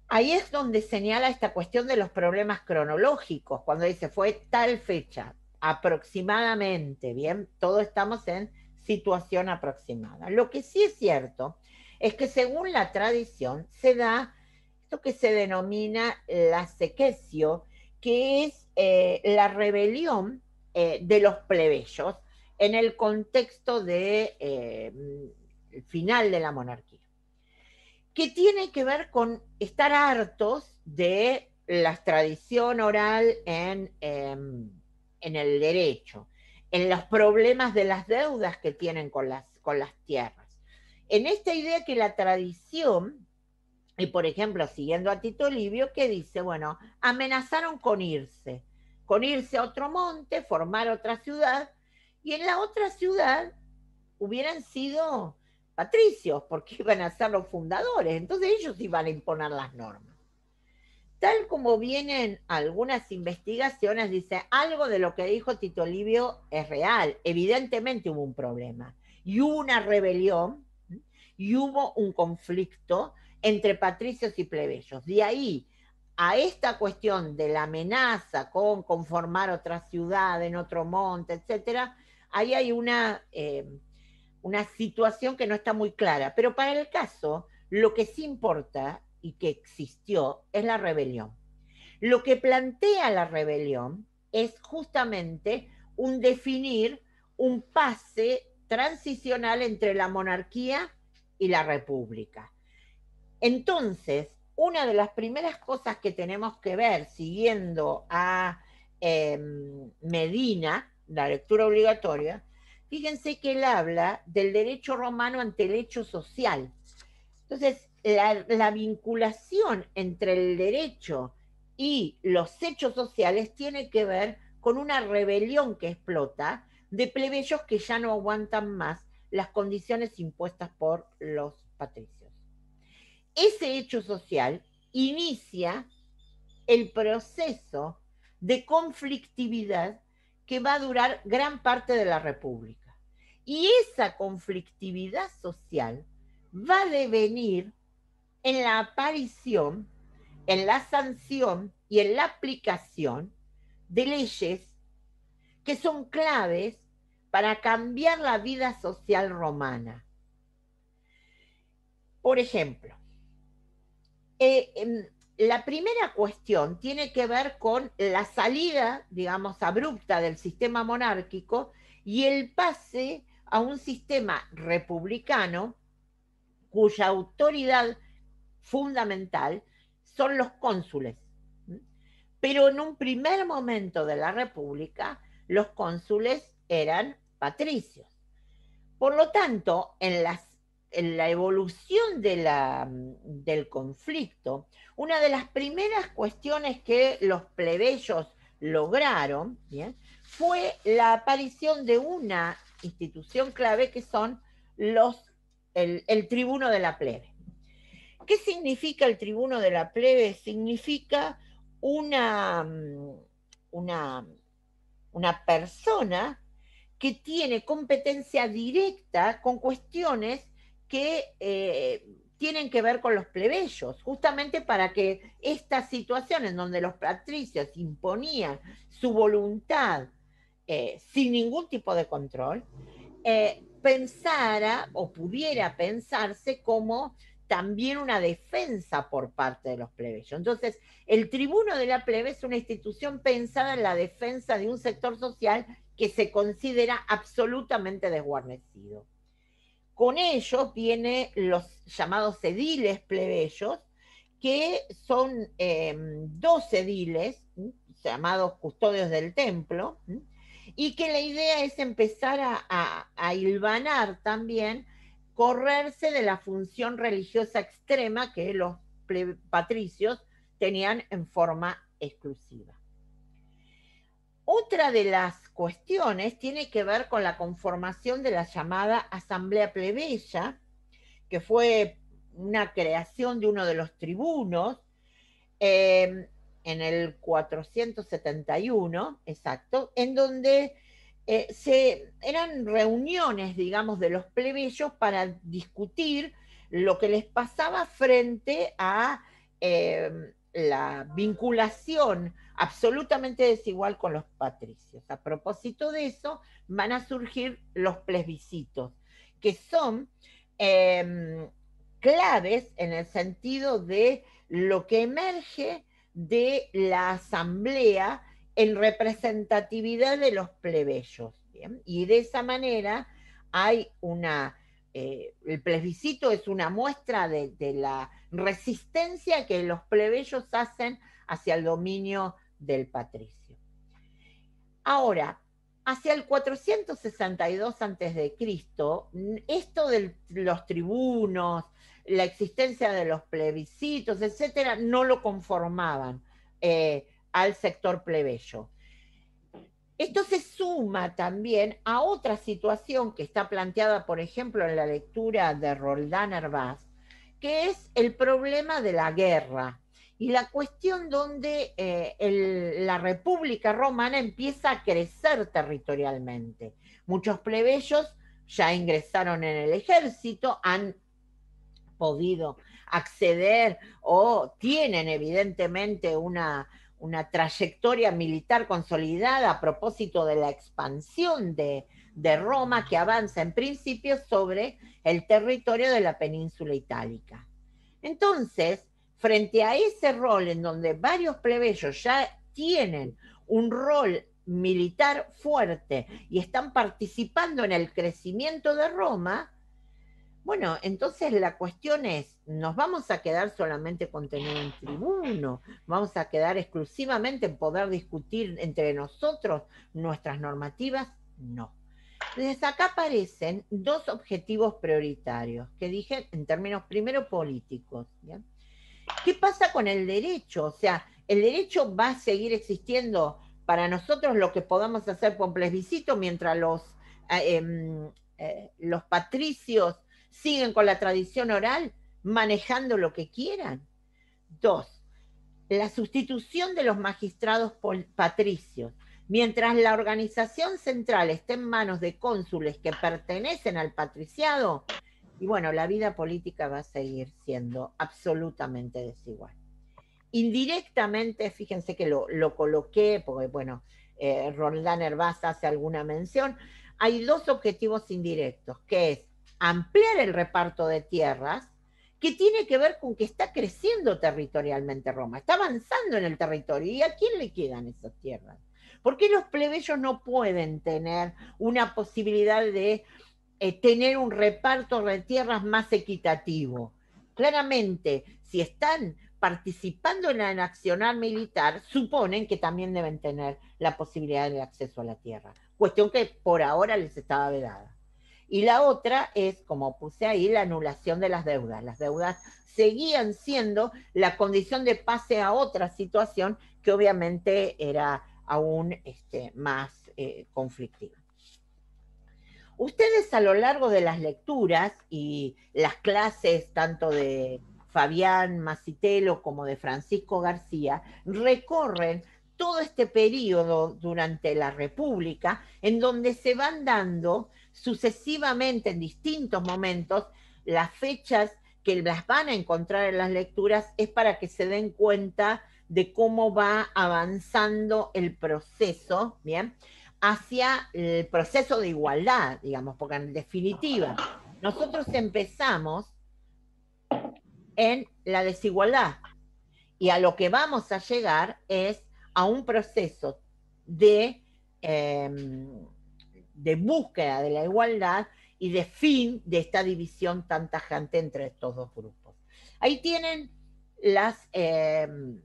Ahí es donde señala esta cuestión de los problemas cronológicos, cuando dice fue tal fecha, aproximadamente, bien, todos estamos en situación aproximada. Lo que sí es cierto es que según la tradición se da esto que se denomina la sequesio, que es eh, la rebelión eh, de los plebeyos en el contexto del de, eh, final de la monarquía, que tiene que ver con estar hartos de la tradición oral en, em, el derecho, en los problemas de las deudas que tienen con las tierras. En esta idea que la tradición, y por ejemplo, siguiendo a Tito Livio, que dice, bueno, amenazaron con irse, con irse a otro monte, formar otra ciudad, y en la otra ciudad hubieran sido patricios, porque [laughs] iban a ser los fundadores, entonces ellos iban a imponer las normas. Tal como vienen algunas investigaciones, dice, algo de lo que dijo Tito Livio es real, evidentemente hubo un problema, y hubo una rebelión, y hubo un conflicto entre patricios y plebeyos. De ahí a esta cuestión de la amenaza con conformar otra ciudad en otro monte, etcétera, ahí hay una, eh, una situación que no está muy clara. Pero para el caso, lo que sí importa y que existió es la rebelión. Lo que plantea la rebelión es justamente un definir un pase transicional entre la monarquía y la república. Entonces, una de las primeras cosas que tenemos que ver siguiendo a em, Medina, la lectura obligatoria, fíjense que él habla del derecho romano ante el hecho social. Entonces, la, la vinculación entre el derecho y los hechos sociales tiene que ver con una rebelión que explota de plebeyos que ya no aguantan más las condiciones impuestas por los patricios. Ese hecho social inicia el proceso de conflictividad que va a durar gran parte de la República. Y esa conflictividad social va a devenir en la aparición, en la sanción y en la aplicación de leyes que son claves para cambiar la vida social romana. Por ejemplo, eh, em, la primera cuestión tiene que ver con la salida, digamos, abrupta del sistema monárquico y el pase a un sistema republicano cuya autoridad fundamental son los cónsules. Pero en un primer momento de la República, los cónsules eran patricios. Por lo tanto, en, la evolución del conflicto, una de las primeras cuestiones que los plebeyos lograron fue la aparición de una institución clave que son los, el, el tribuno de la plebe. ¿Qué significa el tribuno de la plebe? Significa una, una, una persona que tiene competencia directa con cuestiones que eh, tienen que ver con los plebeyos, justamente para que estas situaciones donde los patricios imponían su voluntad eh, sin ningún tipo de control, eh, pensara o pudiera pensarse como también una defensa por parte de los plebeyos. Entonces, el tribuno de la plebe es una institución pensada en la defensa de un sector social que se considera absolutamente desguarnecido. Con ellos vienen los llamados ediles plebeyos, que son em, dos ediles llamados custodios del templo, y que la idea es empezar a, a hilvanar también, correrse de la función religiosa extrema que los patricios tenían en forma exclusiva. Otra de las cuestiones tiene que ver con la conformación de la llamada Asamblea Plebeya, que fue una creación de uno de los tribunos eh, en el 471, exacto, en donde eh, se, eran reuniones, digamos, de los plebeyos para discutir lo que les pasaba frente a eh, la vinculación absolutamente desigual con los patricios. A propósito de eso, van a surgir los plebiscitos, que son em, claves en el sentido de lo que emerge de la asamblea en representatividad de los plebeyos. Y de esa manera hay una eh, el plebiscito es una muestra de, la resistencia que los plebeyos hacen hacia el dominio del patricio. Ahora, hacia el 462 a.C., esto de los tribunos, la existencia de los plebiscitos, etcétera, no lo conformaban eh, al sector plebeyo. Esto se suma también a otra situación que está planteada, por ejemplo, en la lectura de Roldán Herbaz, que es el problema de la guerra y la cuestión donde eh, la República Romana empieza a crecer territorialmente. Muchos plebeyos ya ingresaron en el ejército, han podido acceder o tienen evidentemente una, una trayectoria militar consolidada a propósito de la expansión de, de Roma que avanza en principio sobre el territorio de la península itálica. Entonces, frente a ese rol en donde varios plebeyos ya tienen un rol militar fuerte y están participando en el crecimiento de Roma, bueno, entonces la cuestión es, ¿nos vamos a quedar solamente contenido en tribuno? ¿Vamos a quedar exclusivamente en poder discutir entre nosotros nuestras normativas? No. Desde acá aparecen dos objetivos prioritarios que dije en términos primero políticos. ¿Qué pasa con el derecho? O sea, el derecho va a seguir existiendo para nosotros lo que podamos hacer con plebiscito mientras los, eh, em, eh, los patricios siguen con la tradición oral manejando lo que quieran. Dos, la sustitución de los magistrados patricios. Mientras la organización central esté en manos de cónsules que pertenecen al patriciado, y bueno, la vida política va a seguir siendo absolutamente desigual. Indirectamente, fíjense que lo, coloqué, porque bueno, eh, Roldán Herbaz hace alguna mención, hay dos objetivos indirectos, que es ampliar el reparto de tierras, que tiene que ver con que está creciendo territorialmente Roma, está avanzando en el territorio. ¿Y a quién le quedan esas tierras? ¿Por qué los plebeyos no pueden tener una posibilidad de eh, tener un reparto de tierras más equitativo? Claramente, si están participando en el accionar militar, suponen que también deben tener la posibilidad de acceso a la tierra, cuestión que por ahora les estaba vedada. Y la otra es, como puse ahí, la anulación de las deudas. Las deudas seguían siendo la condición de pase a otra situación que obviamente era aún este, más eh, conflictiva. Ustedes a lo largo de las lecturas y las clases tanto de Fabián Macitelo como de Francisco García, recorren todo este periodo durante la República en donde se van dando sucesivamente en distintos momentos las fechas que las van a encontrar en las lecturas es para que se den cuenta de cómo va avanzando el proceso, ¿bien? Hacia el proceso de igualdad, digamos, porque en definitiva, nosotros empezamos en la desigualdad. Y a lo que vamos a llegar es a un proceso de, em, de búsqueda de la igualdad y de fin de esta división tan tajante entre estos dos grupos. Ahí tienen las, em,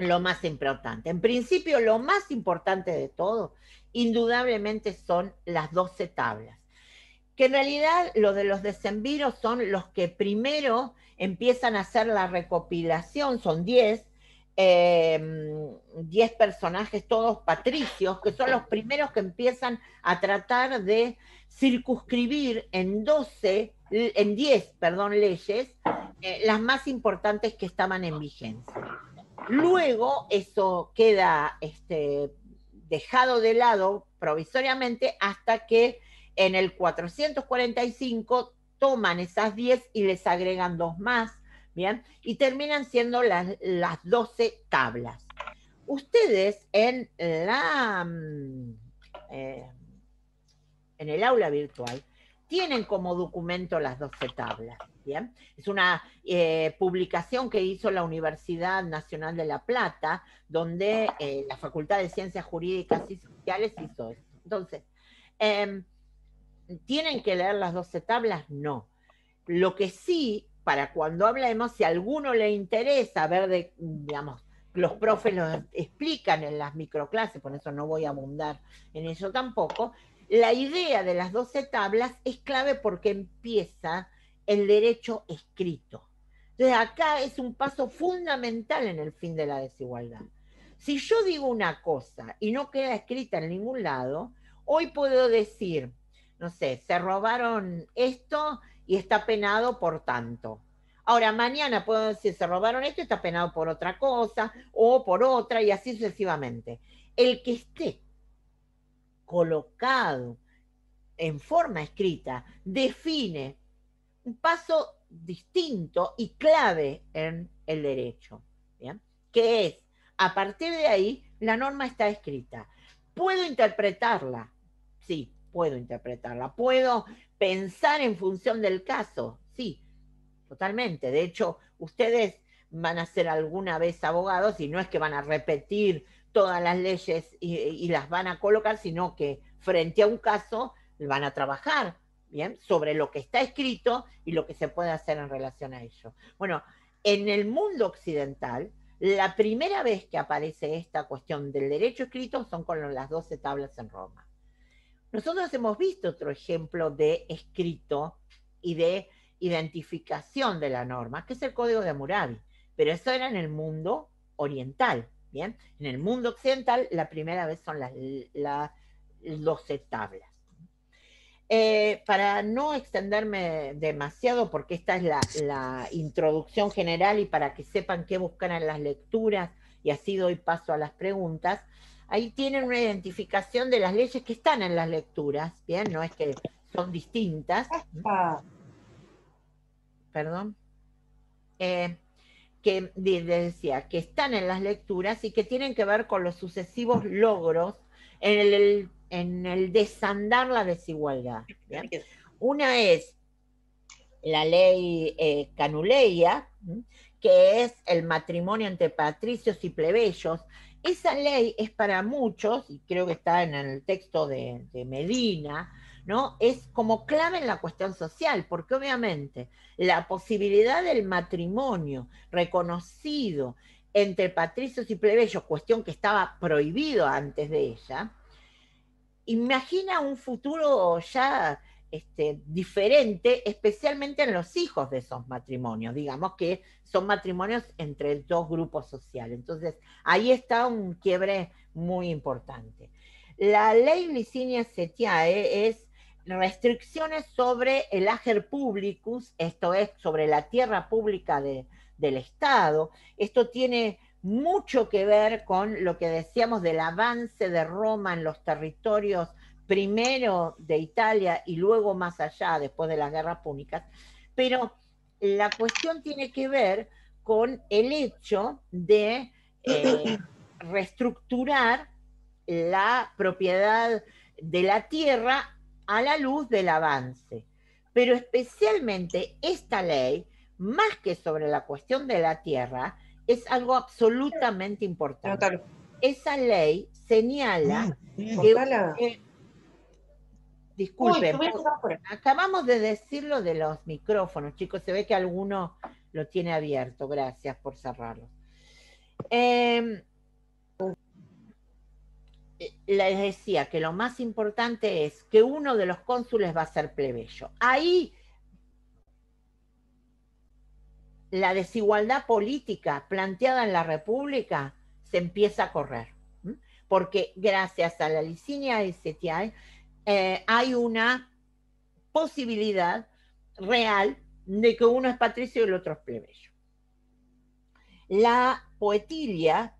lo más importante. En principio, lo más importante de todo, indudablemente, son las 12 tablas que en realidad los de los decemviros son los que primero empiezan a hacer la recopilación, son 10, 10 em, personajes, todos patricios, que son los primeros que empiezan a tratar de circunscribir en 12, en 10, perdón, leyes, eh, las más importantes que estaban en vigencia. Luego eso queda este, dejado de lado provisoriamente hasta que en el 445 toman esas 10 y les agregan dos más, ¿bien? Y terminan siendo las, las 12 tablas. Ustedes en la... Mm, eh, en el aula virtual tienen como documento las 12 tablas. Es una eh, publicación que hizo la Universidad Nacional de La Plata, donde eh, la Facultad de Ciencias Jurídicas y Sociales hizo esto. Entonces, em, ¿Tienen que leer las 12 tablas? No. Lo que sí, para cuando hablemos, si a alguno le interesa ver de, digamos, los profes lo explican en las microclases, por eso no voy a abundar en eso tampoco, la idea de las 12 tablas es clave porque empieza el derecho escrito. Entonces acá es un paso fundamental en el fin de la desigualdad. Si yo digo una cosa y no queda escrita en ningún lado, hoy puedo decir, no sé, se robaron esto y está penado por tanto. Ahora, mañana puedo decir, se robaron esto y está penado por otra cosa o por otra y así sucesivamente. El que esté colocado en forma escrita define paso distinto y clave en el derecho, que es, a partir de ahí, la norma está escrita. ¿Puedo interpretarla? Sí, puedo interpretarla. ¿Puedo pensar en función del caso? Sí, totalmente. De hecho, ustedes van a ser alguna vez abogados y no es que van a repetir todas las leyes y las van a colocar, sino que frente a un caso van a trabajar Sobre lo que está escrito y lo que se puede hacer en relación a ello. Bueno, en el mundo occidental, la primera vez que aparece esta cuestión del derecho escrito son con las 12 tablas en Roma. Nosotros hemos visto otro ejemplo de escrito y de identificación de la norma, que es el Código de Hammurabi, pero eso era en el mundo oriental, ¿bien? En el mundo occidental, la primera vez son las, las 12 tablas. Eh, para no extenderme demasiado, porque esta es la, la, introducción general y para que sepan qué buscan en las lecturas, y así doy paso a las preguntas, ahí tienen una identificación de las leyes que están en las lecturas, ¿bien? No es que son distintas. Perdón. Eh, que decía, que están en las lecturas y que tienen que ver con los sucesivos logros en el en el desandar la desigualdad. [laughs] ¿bien? Una es la ley eh, Canuleia, que es el matrimonio entre patricios y plebeyos. Esa ley es para muchos, y creo que está en el texto de, de Medina, ¿no? Es como clave en la cuestión social, porque obviamente la posibilidad del matrimonio reconocido entre patricios y plebeyos, cuestión que estaba prohibido antes de ella, imagina un futuro ya este, diferente, especialmente en los hijos de esos matrimonios, digamos que son matrimonios entre dos grupos sociales. Entonces, ahí está un quiebre muy importante. La ley Licinia Setiae es restricciones sobre el ager publicus, esto es, sobre la tierra pública de, del Estado. Esto tiene mucho que ver con lo que decíamos del avance de Roma en los territorios primero de Italia y luego más allá, después de las guerras púnicas, pero la cuestión tiene que ver con el hecho de eh, [coughs] reestructurar la propiedad de la tierra a la luz del avance. Pero especialmente esta ley, más que sobre la cuestión de la tierra, es algo absolutamente importante. Esa ley señala que, disculpen, acabamos de decirlo de los micrófonos, chicos, se ve que alguno lo tiene abierto, gracias por cerrarlo. Eh, les decía que lo más importante es que uno de los cónsules va a ser plebeyo. Ahí la desigualdad política planteada en la República se empieza a correr, porque gracias a la licinia STI eh, hay una posibilidad real de que uno es patricio y el otro es plebeyo. La poetilia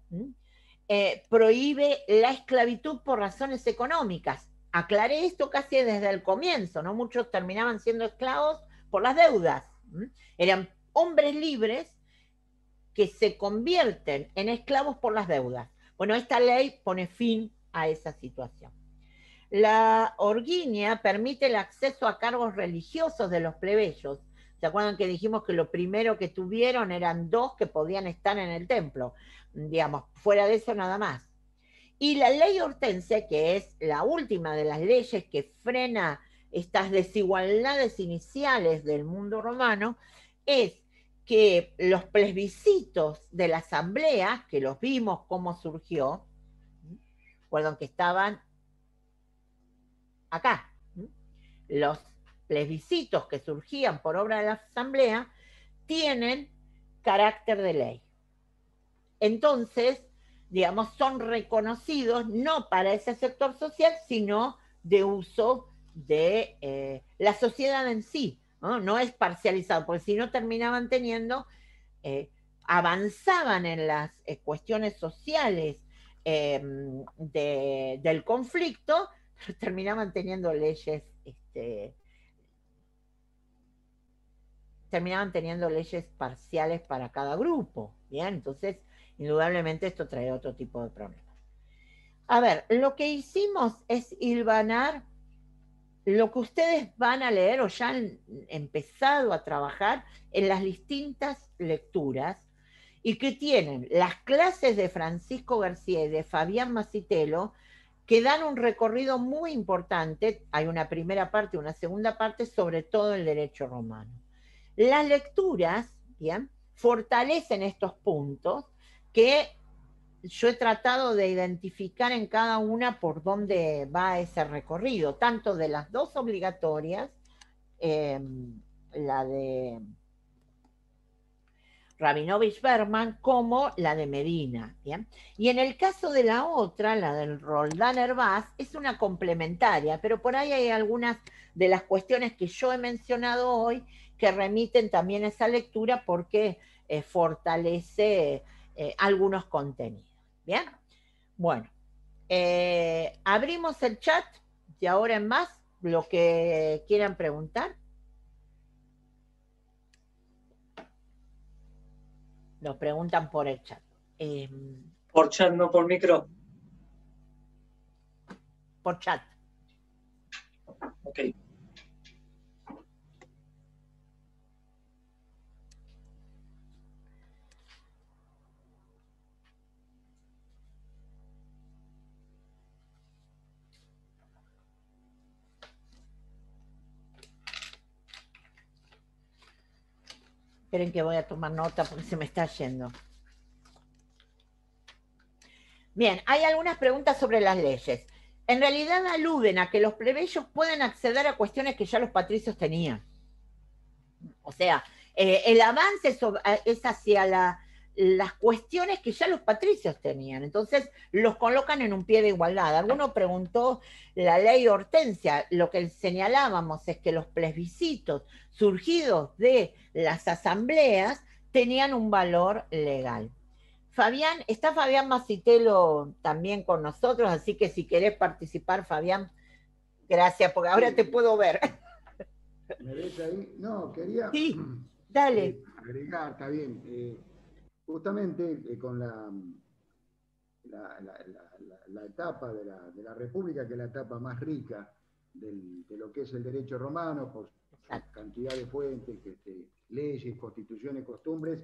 eh, prohíbe la esclavitud por razones económicas. Aclaré esto casi desde el comienzo, ¿no? Muchos terminaban siendo esclavos por las deudas. Eran hombres libres que se convierten en esclavos por las deudas. Bueno, esta ley pone fin a esa situación. La orguinia permite el acceso a cargos religiosos de los plebeyos. ¿Se acuerdan que dijimos que lo primero que tuvieron eran dos que podían estar en el templo? Digamos, fuera de eso nada más. Y la ley Hortensia, que es la última de las leyes que frena estas desigualdades iniciales del mundo romano, es que los plebiscitos de la asamblea, que los vimos cómo surgió, recuerdan que estaban acá, los plebiscitos que surgían por obra de la asamblea, tienen carácter de ley. Entonces, digamos, son reconocidos no para ese sector social, sino de uso de eh, la sociedad en sí. ¿No? es parcializado, porque si no terminaban teniendo, eh, avanzaban en las eh, cuestiones sociales em, del conflicto, [laughs] terminaban teniendo leyes este, terminaban teniendo leyes parciales para cada grupo. Bien, entonces, indudablemente esto trae otro tipo de problemas. A ver, lo que hicimos es hilvanar lo que ustedes van a leer o ya han empezado a trabajar en las distintas lecturas y que tienen las clases de Francisco García y de Fabián Macitelo que dan un recorrido muy importante, hay una primera parte una segunda parte, sobre todo el derecho romano. Las lecturas, bien, fortalecen estos puntos que yo he tratado de identificar en cada una por dónde va ese recorrido, tanto de las dos obligatorias, eh, la de Rabinovich Berman, como la de Medina. Y en el caso de la otra, la del Roldán Herbaz, es una complementaria, pero por ahí hay algunas de las cuestiones que yo he mencionado hoy que remiten también a esa lectura porque eh, fortalece eh, algunos contenidos. Bien, bueno, eh, abrimos el chat de ahora en más, lo que quieran preguntar. Nos preguntan por el chat. Em, Por chat, no por micro. por chat. Ok. Esperen que voy a tomar nota porque se me está yendo. Bien, hay algunas preguntas sobre las leyes. En realidad aluden a que los plebeyos pueden acceder a cuestiones que ya los patricios tenían. O sea, eh, el avance sobre- es hacia la- las cuestiones que ya los patricios tenían. Entonces los colocan en un pie de igualdad. Alguno preguntó la ley Hortensia. Lo que señalábamos es que los plebiscitos surgidos de las asambleas tenían un valor legal. Fabián, está Fabián Macitelo también con nosotros, así que si querés participar, Fabián, gracias, porque ahora te puedo ver. ¿Me ves ahí? No, quería Sí, dale. eh, agregar, está bien. eh, justamente eh, con la, la, etapa de la, de la República, que es la etapa más rica del- de lo que es el derecho romano, por su cantidad de fuentes, que, este, leyes, constituciones, costumbres,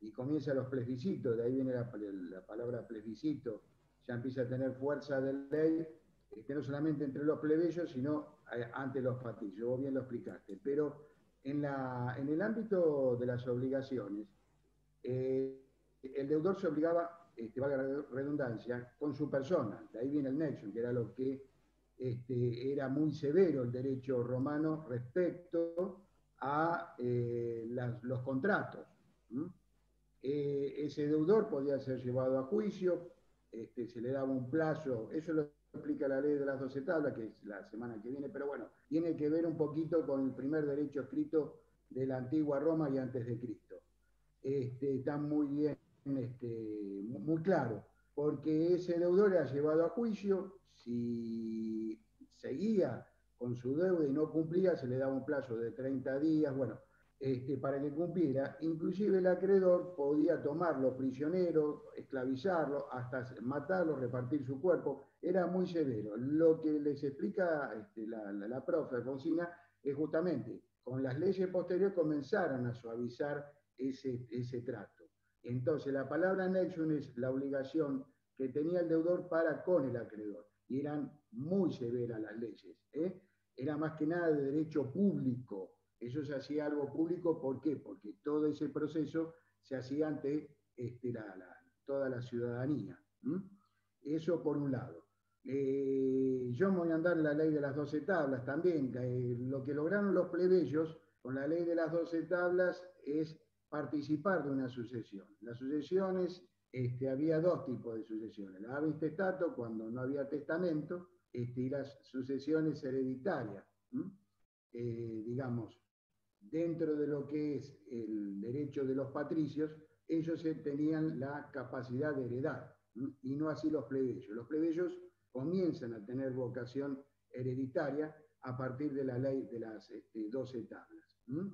y comienza los plebiscitos, de ahí viene la, la palabra plebiscito, ya empieza a tener fuerza de ley, este, no solamente entre los plebeyos, sino eh, ante los patricios, vos bien lo explicaste, pero en, la, en el ámbito de las obligaciones, eh, el deudor se obligaba, este, valga la redundancia, con su persona, de ahí viene el nexo, que era lo que este, era muy severo el derecho romano respecto a eh, los contratos. Eh, ese deudor podía ser llevado a juicio, este, se le daba un plazo, eso lo explica la ley de las 12 tablas, que es la semana que viene, pero bueno, tiene que ver un poquito con el primer derecho escrito de la antigua Roma y antes de Cristo. Está muy bien, este, mu- muy claro, porque ese deudor era llevado a juicio, si seguía con su deuda y no cumplía, se le daba un plazo de 30 días, bueno, este, para que cumpliera. Inclusive el acreedor podía tomarlo prisionero, esclavizarlo, hasta matarlo, repartir su cuerpo. Era muy severo. Lo que les explica este, la, la, la profe Alfonsina es justamente, con las leyes posteriores comenzaron a suavizar ese, ese trato. Entonces, la palabra nexum es la obligación que tenía el deudor para con el acreedor. Y eran muy severas las leyes. ¿eh? Era más que nada de derecho público. Eso se hacía algo público, ¿por qué? Porque todo ese proceso se hacía ante este, la, toda la ciudadanía. Eso por un lado. Eh, yo me voy a andar la ley de las 12 tablas también. Eh, lo que lograron los plebeyos con la ley de las 12 tablas es participar de una sucesión. Las sucesiones, este, había dos tipos de sucesiones. La habeas testato, cuando no había testamento, este, y las sucesiones hereditarias. Eh, digamos, dentro de lo que es el derecho de los patricios, ellos tenían la capacidad de heredar, y no así los plebeyos. Los plebeyos comienzan a tener vocación hereditaria a partir de la ley de las este, 12 tablas. ¿m?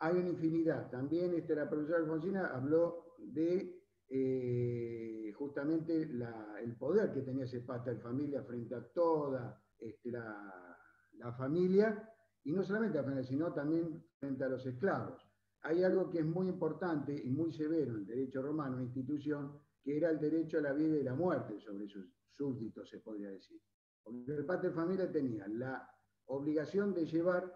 Hay una infinidad. También este, la profesora Alfonsina habló de eh, justamente la- el poder que tenía ese pater familia frente a toda este, la, la familia, y no solamente a la familia, sino también frente a los esclavos. Hay algo que es muy importante y muy severo en el derecho romano, una institución, que era el derecho a la vida y la muerte sobre sus súbditos, se podría decir. Porque el pater familia tenía la obligación de llevar,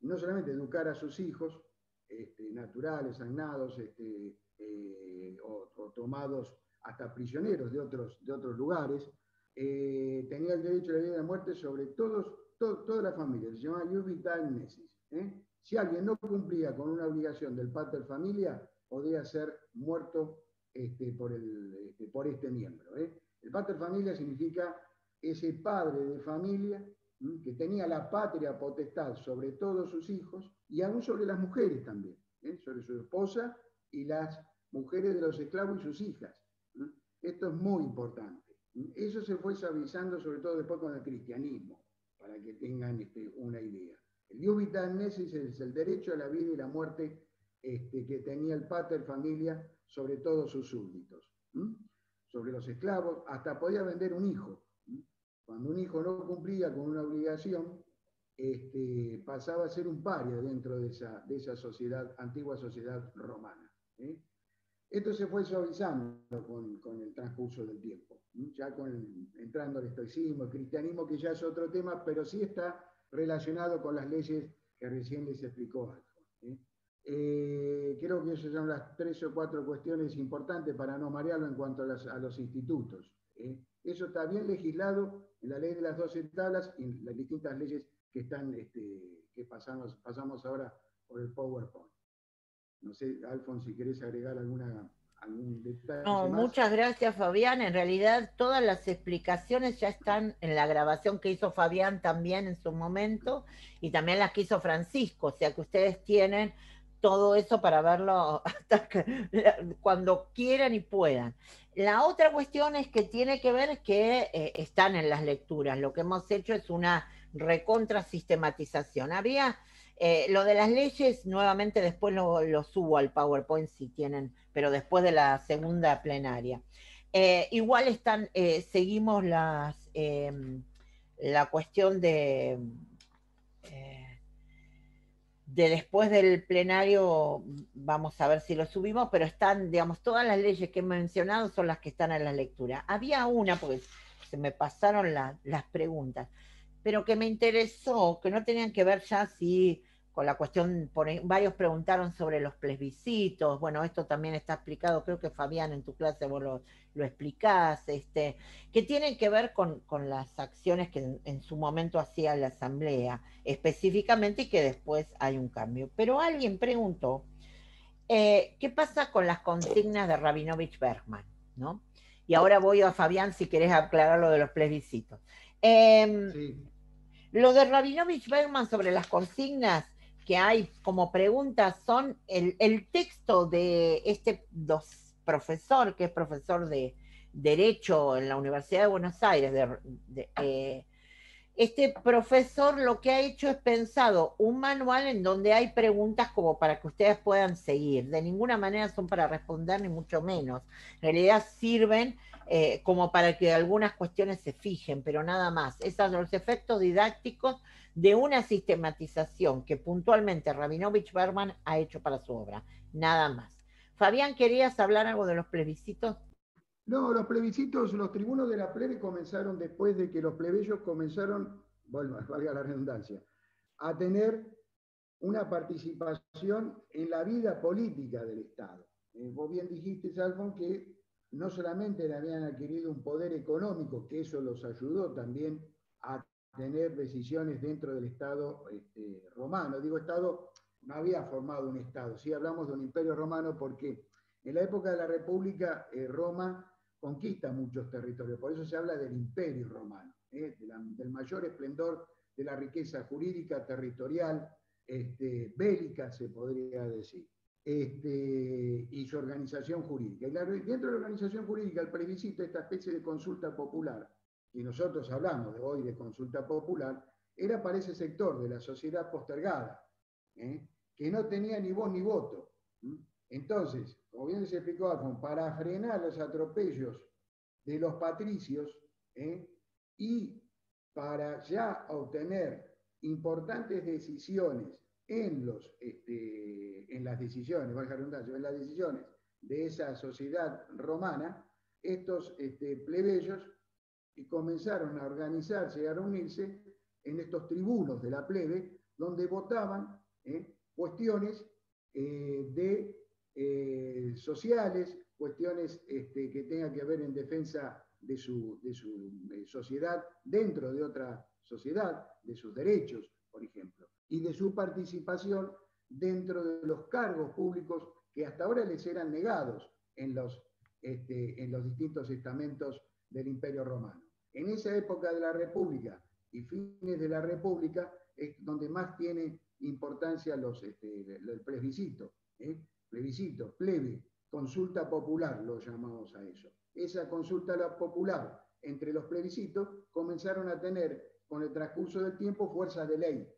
no solamente educar a sus hijos, este, naturales, agnados, este, eh, o, tomados hasta prisioneros de otros, de otros lugares, eh, tenía el derecho a la vida y la muerte sobre todos, to- toda la familia, se llamaba vitae nesis. ¿eh? Si alguien no cumplía con una obligación del pater familia, podía ser muerto este, por, el, este, por este miembro. ¿eh? El pater familia significa ese padre de familia. Que tenía la patria potestad sobre todos sus hijos y aún sobre las mujeres también, ¿eh? sobre su esposa y las mujeres de los esclavos y sus hijas. Esto es muy importante. Eso se fue suavizando sobre todo después con el cristianismo, para que tengan este, una idea. El Dios vital es el derecho a la vida y la muerte este, que tenía el pater familia sobre todos sus súbditos, sobre los esclavos, hasta podía vender un hijo. Cuando un hijo no cumplía con una obligación, este, pasaba a ser un paria dentro de esa, de esa sociedad, antigua sociedad romana. ¿eh? Esto se fue suavizando con, con el transcurso del tiempo, ya con entrando al estoicismo, el cristianismo, que ya es otro tema, pero sí está relacionado con las leyes que recién les explicó Alfon. ¿eh? Eh, creo que esas son las tres o cuatro cuestiones importantes para no marearlo en cuanto a, los institutos. Eso está bien legislado en la ley de las 12 tablas y en las distintas leyes que están, este, que pasamos, pasamos ahora por el PowerPoint. No sé, Alfon, si querés agregar alguna, algún detalle. No, más. muchas gracias Fabián. En realidad todas las explicaciones ya están en la grabación que hizo Fabián también en su momento y también las que hizo Francisco, o sea que ustedes tienen todo eso para verlo [laughs] hasta cuando quieran y puedan. La otra cuestión es que tiene que ver que eh, están en las lecturas. Lo que hemos hecho es una recontra sistematización. Había eh, lo de las leyes, nuevamente después lo, subo al PowerPoint si tienen, pero después de la segunda plenaria. Eh, igual están, seguimos las, em, la cuestión de, de después del plenario, vamos a ver si lo subimos, pero están, digamos, todas las leyes que he mencionado son las que están en la lectura. Había una, porque se me pasaron la- las preguntas, pero que me interesó, que no tenían que ver ya si con la cuestión, por varios preguntaron sobre los plebiscitos, bueno, esto también está explicado, creo que Fabián en tu clase vos lo, lo explicás, este, que tienen que ver con, con las acciones que en, en su momento hacía la Asamblea, específicamente, y que después hay un cambio. Pero alguien preguntó, eh, ¿qué pasa con las consignas de Rabinovich Bergman? ¿no? Y ahora voy a Fabián si querés aclarar lo de los plebiscitos. Em, Lo de Rabinovich Bergman sobre las consignas que hay como preguntas son el, el texto de este dos, profesor, que es profesor de Derecho en la Universidad de Buenos Aires. eh, este profesor lo que ha hecho es pensado un manual en donde hay preguntas como para que ustedes puedan seguir. De ninguna manera son para responder, ni mucho menos. En realidad sirven eh, como para que algunas cuestiones se fijen, pero nada más. Esos son los efectos didácticos de una sistematización que puntualmente Rabinovich Berman ha hecho para su obra. Nada más. Fabián, ¿querías hablar algo de los plebiscitos? No, los plebiscitos, los tribunos de la plebe comenzaron después de que los plebeyos comenzaron, bueno, [laughs] valga la redundancia, a tener una participación en la vida política del Estado. Eh, vos bien dijiste, Salfon, que no solamente habían adquirido un poder económico, que eso los ayudó también a tener decisiones dentro del Estado este, romano. Digo Estado, no había formado un Estado, sí hablamos de un imperio romano porque en la época de la República, eh, Roma conquista muchos territorios, por eso se habla del imperio romano, ¿eh? del mayor esplendor de la riqueza jurídica, territorial, este, bélica, se podría decir, este, y su organización jurídica. Dentro de la organización jurídica, el plebiscito, esta especie de consulta popular, y nosotros hablamos de hoy de consulta popular, era para ese sector de la sociedad postergada, ¿eh? que no tenía ni voz ni voto. Entonces, como bien se explicó Alfon, para frenar los atropellos de los patricios ¿eh? y para ya obtener importantes decisiones este, en las decisiones, valga en las decisiones de esa sociedad romana, estos este, plebeyos comenzaron a organizarse y a reunirse en estos tribunos de la plebe, donde votaban ¿eh? cuestiones eh, eh, sociales, cuestiones este, que tengan que ver en defensa de su, de su sociedad dentro de otra sociedad, de sus derechos, por ejemplo, y de su participación dentro de los cargos públicos que hasta ahora les eran negados en los, este, en los distintos estamentos del Imperio Romano. En esa época de la República y fines de la República es donde más tiene importancia los, este, el plebiscito, ¿eh? plebiscito, plebe, consulta popular, lo llamamos a eso. Esa consulta popular entre los plebiscitos comenzaron a tener con el transcurso del tiempo fuerza de ley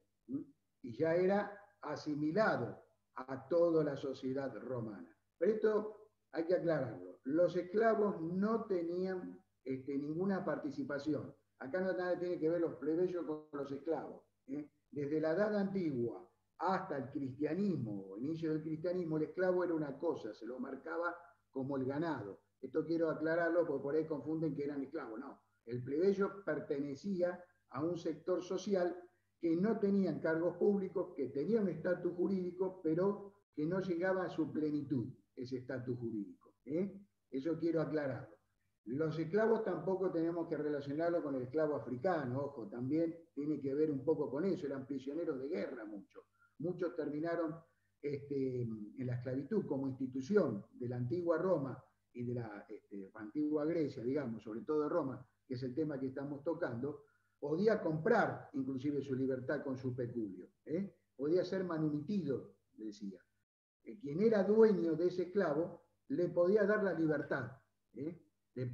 y ya era asimilado a toda la sociedad romana. Pero esto hay que aclararlo. Los esclavos no tenían este, ninguna participación. Acá no nada tiene que ver los plebeyos con los esclavos. ¿eh? Desde la edad antigua hasta el cristianismo, o inicio del cristianismo, el esclavo era una cosa, se lo marcaba como el ganado. Esto quiero aclararlo porque por ahí confunden que eran esclavos. No, el plebeyo pertenecía a un sector social que no tenían cargos públicos, que tenía un estatus jurídico, pero que no llegaba a su plenitud ese estatus jurídico. ¿eh? Eso quiero aclararlo. Los esclavos tampoco tenemos que relacionarlo con el esclavo africano, ojo, también tiene que ver un poco con eso, eran prisioneros de guerra muchos. Muchos terminaron este, en la esclavitud como institución de la antigua Roma y de la este, antigua Grecia, digamos, sobre todo Roma, que es el tema que estamos tocando, podía comprar inclusive su libertad con su peculio, ¿eh? podía ser manumitido, decía. Eh, quien era dueño de ese esclavo le podía dar la libertad. ¿eh?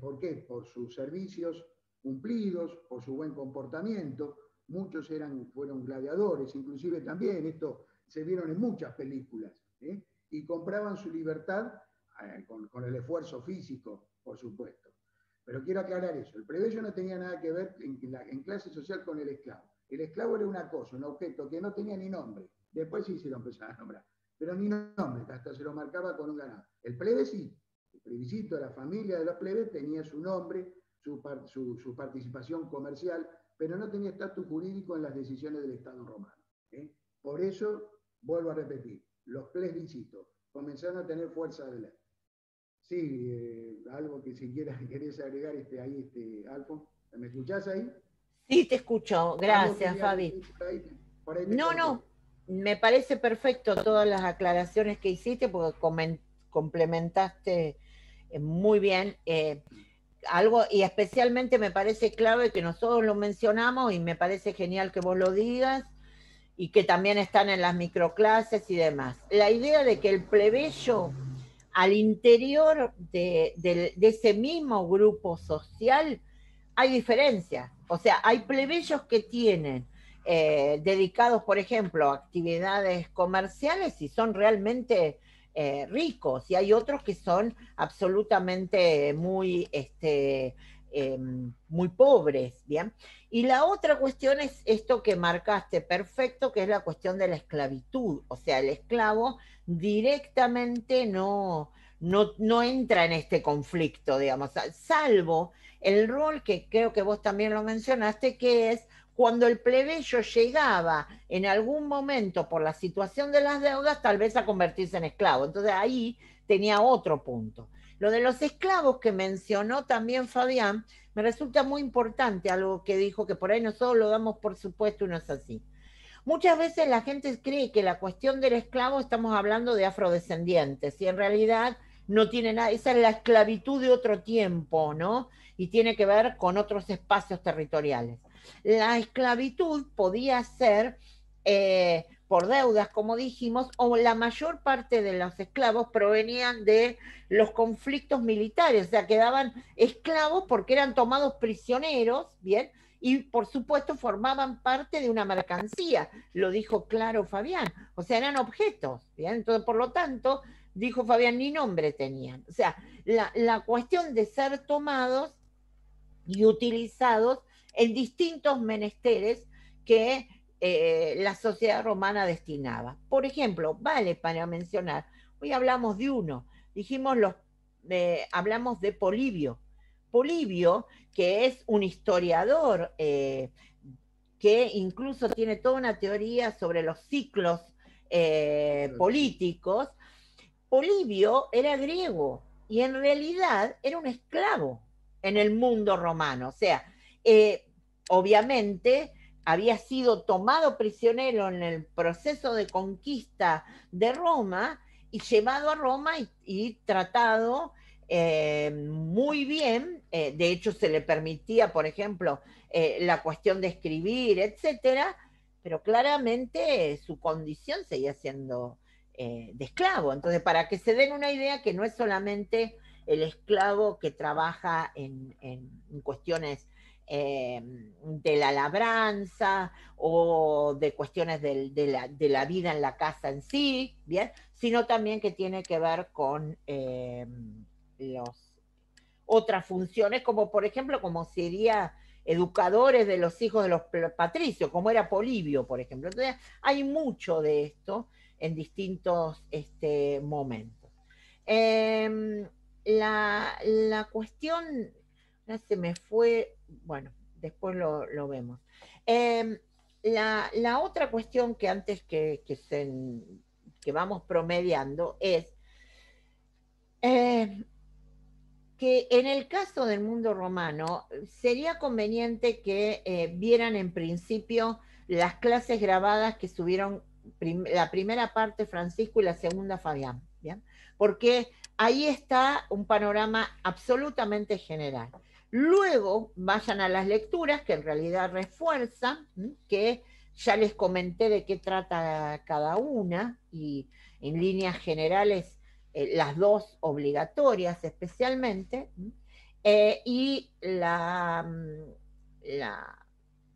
¿Por qué? Por sus servicios cumplidos, por su buen comportamiento. Muchos eran, fueron gladiadores, inclusive también, esto se vieron en muchas películas, y compraban su libertad con el esfuerzo físico, por supuesto. Pero quiero aclarar eso, el plebeyo no tenía nada que ver en, clase social con el esclavo. El esclavo era una cosa, un objeto que no tenía ni nombre. Después sí se lo empezaba a nombrar, pero ni nombre, hasta se lo marcaba con un ganado. El plebe sí, el plebiscito la familia de los plebes tenía su nombre, su, participación comercial, pero no tenía estatus jurídico en las decisiones del Estado romano. ¿eh? Por eso, vuelvo a repetir, los plebiscitos comenzaron a tener fuerza de ley. Sí, eh, algo que si quieras [laughs] querés agregar este, ahí, este, Alfon. ¿Me escuchás ahí? Sí, te escucho. Gracias, Fabi. no, no, me parece perfecto todas las aclaraciones que hiciste porque complementaste eh, muy bien. Eh, algo, y especialmente me parece clave que nosotros lo mencionamos y me parece genial que vos lo digas y que también están en las microclases y demás. La idea de que el plebeyo al interior de, ese mismo grupo social hay diferencias. O sea, hay plebeyos que tienen eh, dedicados, por ejemplo, a actividades comerciales y son realmente eh, ricos, y hay otros que son absolutamente muy, este, em, muy pobres, ¿bien? Y la otra cuestión es esto que marcaste perfecto, que es la cuestión de la esclavitud. O sea, el esclavo directamente no, no, no entra en este conflicto, digamos, salvo el rol que creo que vos también lo mencionaste, que es cuando el plebeyo llegaba en algún momento por la situación de las deudas, tal vez a convertirse en esclavo. Entonces ahí tenía otro punto. Lo de los esclavos que mencionó también Fabián, me resulta muy importante, algo que dijo que por ahí nosotros lo damos por supuesto y no es así. Muchas veces la gente cree que la cuestión del esclavo estamos hablando de afrodescendientes y en realidad no tiene nada, esa es la esclavitud de otro tiempo, ¿no? Y tiene que ver con otros espacios territoriales. La esclavitud podía ser eh, por deudas, como dijimos, o la mayor parte de los esclavos provenían de los conflictos militares, o sea, quedaban esclavos porque eran tomados prisioneros, ¿bien? Y por supuesto formaban parte de una mercancía, lo dijo claro Fabián, o sea, eran objetos. Entonces, por lo tanto, dijo Fabián, ni nombre tenían. O sea, la, la cuestión de ser tomados y utilizados en distintos menesteres que eh, la sociedad romana destinaba. Por ejemplo, vale para mencionar, hoy hablamos de uno, dijimos los, eh, hablamos de Polibio. Polibio, que es un historiador eh, que incluso tiene toda una teoría sobre los ciclos políticos, Polibio era griego y en realidad era un esclavo en el mundo romano. O sea, obviamente había sido tomado prisionero en el proceso de conquista de Roma y llevado a Roma y, tratado eh, muy bien. Eh, de hecho, se le permitía, por ejemplo, eh, la cuestión de escribir, etcétera, pero claramente su condición seguía siendo de esclavo. Entonces, para que se den una idea que no es solamente el esclavo que trabaja en, en cuestiones de la labranza o de cuestiones de, la, vida en la casa en sí, ¿bien? Sino también que tiene que ver con los, otras funciones, como por ejemplo, como sería educadores de los hijos de los patricios, como era Polibio, por ejemplo. Entonces, hay mucho de esto en distintos este, momentos. Em, la, la, cuestión, se me fue bueno, después lo, vemos. Em, la, otra cuestión que antes que, que, vamos promediando es em, que en el caso del mundo romano sería conveniente que eh, vieran en principio las clases grabadas que subieron la primera parte Francisco y la segunda Fabián, ¿bien? porque ahí está un panorama absolutamente general. Luego vayan a las lecturas que en realidad refuerzan, que ya les comenté de qué trata cada una y en líneas generales eh, las dos obligatorias especialmente, eh, y la, mm, la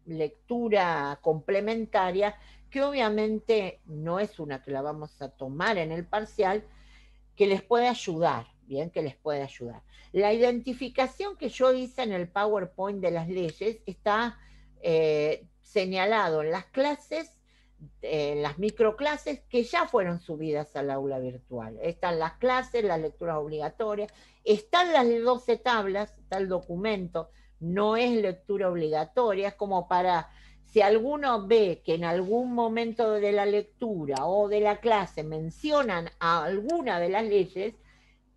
lectura complementaria, que obviamente no es una que la vamos a tomar en el parcial, que les puede ayudar, bien, que les puede ayudar. La identificación que yo hice en el PowerPoint de las leyes está eh, señalado en las clases, en las microclases que ya fueron subidas al aula virtual. Están las clases, las lecturas obligatorias, están las 12 tablas, está el documento, no es lectura obligatoria, es como para si alguno ve que en algún momento de la lectura o de la clase mencionan alguna de las leyes,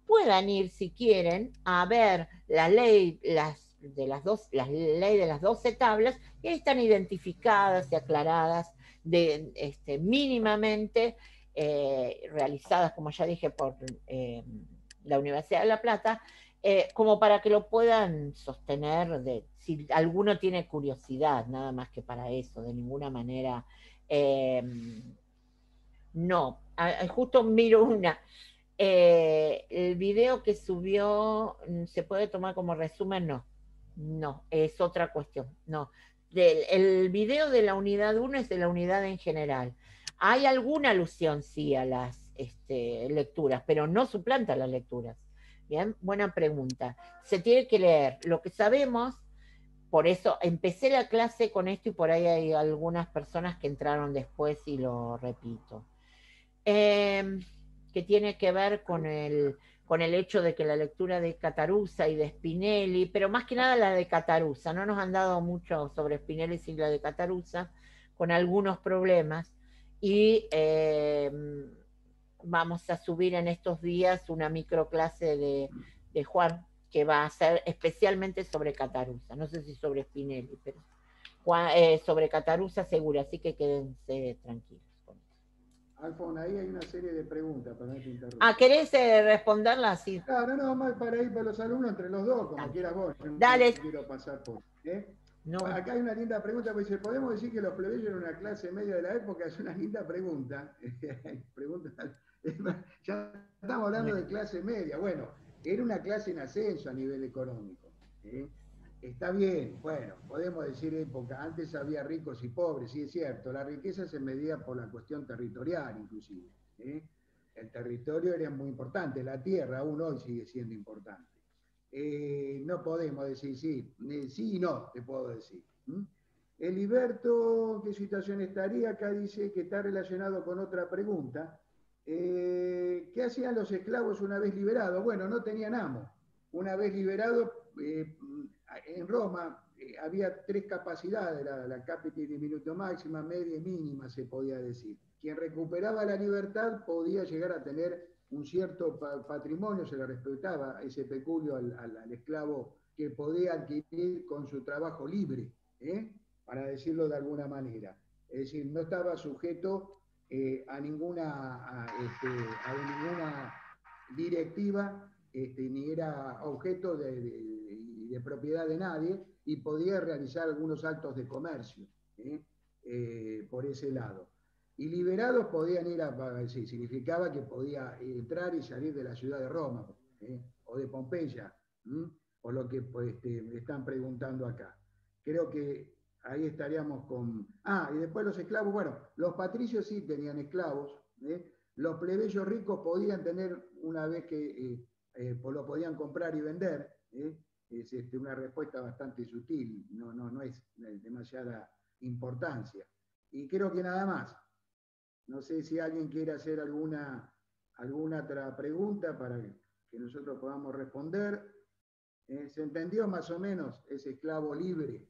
puedan ir, si quieren, a ver la ley, las, de las dos, la ley de las 12 tablas, y están identificadas y aclaradas este, mínimamente, eh, realizadas, como ya dije, por eh, la Universidad de La Plata, eh, como para que lo puedan sostener, de, si alguno tiene curiosidad, nada más que para eso, de ninguna manera. no, justo miro una, el video que subió, ¿se puede tomar como resumen? No, no, es otra cuestión, no. El video de la unidad 1 es de la unidad en general. Hay alguna alusión, sí, a las este, lecturas, pero no suplanta las lecturas. Bien, buena pregunta. Se tiene que leer lo que sabemos, por eso empecé la clase con esto y por ahí hay algunas personas que entraron después y lo repito. Eh, que tiene que ver con el, con el hecho de que la lectura de Catarusa y de Spinelli, pero más que nada la de Catarusa, no nos han dado mucho sobre Spinelli y la de Catarusa, con algunos problemas, y em, vamos a subir en estos días una microclase de, de Juan, que va a ser especialmente sobre Catarusa, no sé si sobre Spinelli, pero eh, sobre Catarusa seguro, así que quédense tranquilos. Alfon, ahí hay una serie de preguntas, para que Ah, ¿querés eh, responderlas? Sí. Claro, no, más para ir para los alumnos entre los dos, como quieras vos. Dale. quiero pasar por. ¿eh? Acá hay una linda pregunta, pues dice, ¿podemos decir que los plebeyos eran una clase media de la época? Es una linda pregunta. [laughs] pregunta ya estamos hablando de clase media. Bueno, era una clase en ascenso a nivel económico. ¿eh? Está bien, bueno, podemos decir época, antes había ricos y pobres, sí es cierto, la riqueza se medía por la cuestión territorial inclusive. ¿eh? El territorio era muy importante, la tierra aún hoy sigue siendo importante. Eh, no podemos decir sí, sí y no, te puedo decir. El Liberto, ¿qué situación estaría? Acá dice que está relacionado con otra pregunta. Eh, ¿Qué hacían los esclavos una vez liberados? Bueno, no tenían amo. Una vez liberados, en Roma eh, había tres capacidades, la, la capite diminuto máxima, media y mínima, se podía decir. Quien recuperaba la libertad podía llegar a tener un cierto patrimonio, se le respetaba ese peculio al, esclavo que podía adquirir con su trabajo libre, ¿eh? para decirlo de alguna manera. Es decir, no estaba sujeto eh, a, ninguna, este, a, ninguna directiva, este, ni era objeto de propiedad de nadie y podía realizar algunos actos de comercio ¿eh? Eh, por ese lado. Y liberados podían ir a, sí, significaba que podía entrar y salir de la ciudad de Roma ¿eh? o de Pompeya, por lo que pues, este, están preguntando acá. Creo que ahí estaríamos con... Ah, y después los esclavos, bueno, los patricios sí tenían esclavos, los plebeyos ricos podían tener, una vez que pues lo podían comprar y vender, es este, una respuesta bastante sutil, no, no, no es de demasiada importancia. Y creo que nada más. No sé si alguien quiere hacer alguna, alguna otra pregunta para que nosotros podamos responder. Eh, ¿Se entendió más o menos ese esclavo libre?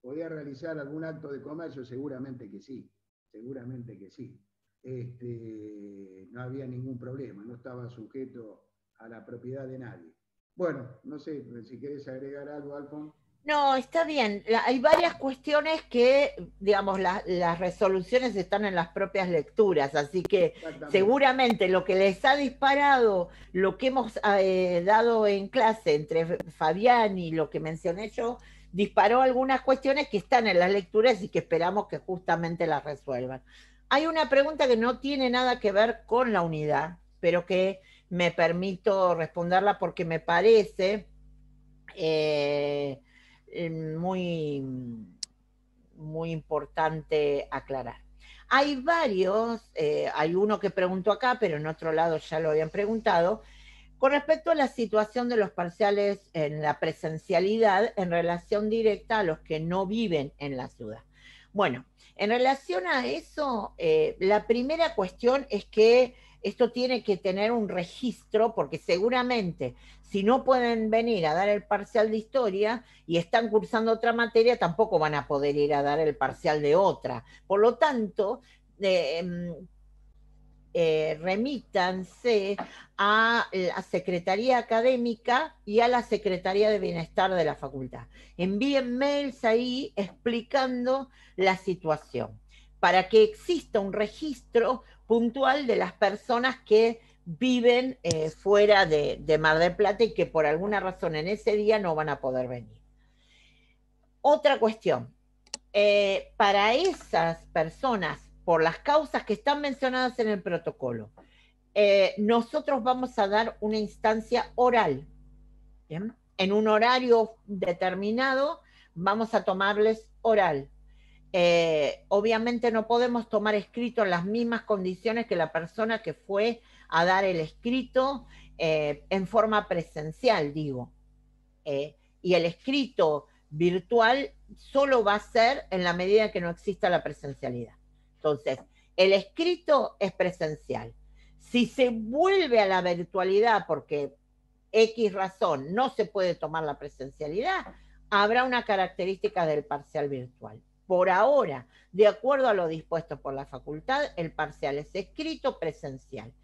¿Podía realizar algún acto de comercio? Seguramente que sí, seguramente que sí. Este, no había ningún problema, no estaba sujeto a la propiedad de nadie. Bueno, no sé si quieres agregar algo, Alfon. No, está bien. hay varias cuestiones que, digamos, las resoluciones están en las propias lecturas, así que seguramente lo que les ha disparado, lo que hemos eh, dado en clase entre Fabián y lo que mencioné yo, disparó algunas cuestiones que están en las lecturas y que esperamos que justamente las resuelvan. Hay una pregunta que no tiene nada que ver con la unidad, pero que me permito responderla porque me parece eh, muy, muy importante aclarar. Hay varios, eh, hay uno que preguntó acá, pero en otro lado ya lo habían preguntado, con respecto a la situación de los parciales en la presencialidad en relación directa a los que no viven en la ciudad. Bueno, en relación a eso, eh, la primera cuestión es que esto tiene que tener un registro porque seguramente si no pueden venir a dar el parcial de historia y están cursando otra materia, tampoco van a poder ir a dar el parcial de otra. Por lo tanto, em, eh, remítanse a la Secretaría Académica y a la Secretaría de Bienestar de la facultad. Envíen mails ahí explicando la situación para que exista un registro puntual de las personas que viven eh, fuera de, Mar del Plata y que por alguna razón en ese día no van a poder venir. Otra cuestión, eh, para esas personas, por las causas que están mencionadas en el protocolo, eh, nosotros vamos a dar una instancia oral. En un horario determinado vamos a tomarles oral. Eh, obviamente no podemos tomar escrito en las mismas condiciones que la persona que fue a dar el escrito eh, en forma presencial, digo. Eh, y el escrito virtual solo va a ser en la medida que no exista la presencialidad. Entonces, el escrito es presencial. Si se vuelve a la virtualidad porque X razón no se puede tomar la presencialidad, habrá una característica del parcial virtual por ahora, de acuerdo a lo dispuesto por la facultad, el parcial es escrito presencial.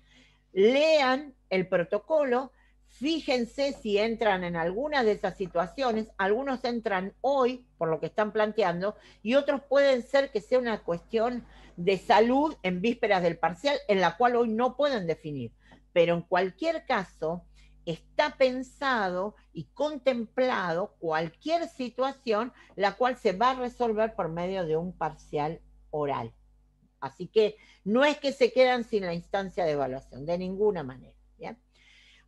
Lean el protocolo, fíjense si entran en alguna de esas situaciones, algunos entran hoy por lo que están planteando y otros pueden ser que sea una cuestión de salud en vísperas del parcial en la cual hoy no pueden definir. Pero en cualquier caso, está pensado y contemplado cualquier situación la cual se va a resolver por medio de un parcial oral. Así que no es que se quedan sin la instancia de evaluación, de ninguna manera.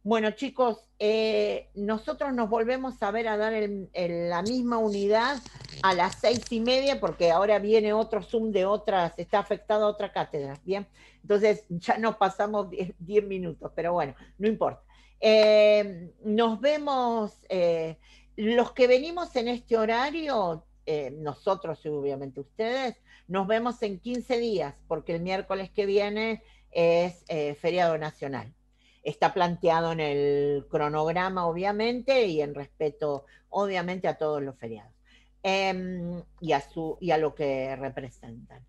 Bueno, chicos, eh, nosotros nos volvemos a ver a dar la misma unidad a las seis y media, porque ahora viene otro Zoom de otras, está afectado a otra cátedra, ¿bien? Entonces ya nos pasamos die- diez minutos, pero bueno, no importa. Eh, nos vemos, eh, los que venimos en este horario, eh, nosotros y obviamente ustedes, nos vemos en 15 días, porque el miércoles que viene es feriado nacional está planteado en el cronograma, obviamente, y en respeto, obviamente, a todos los feriados em, y, a su, y a lo que representan.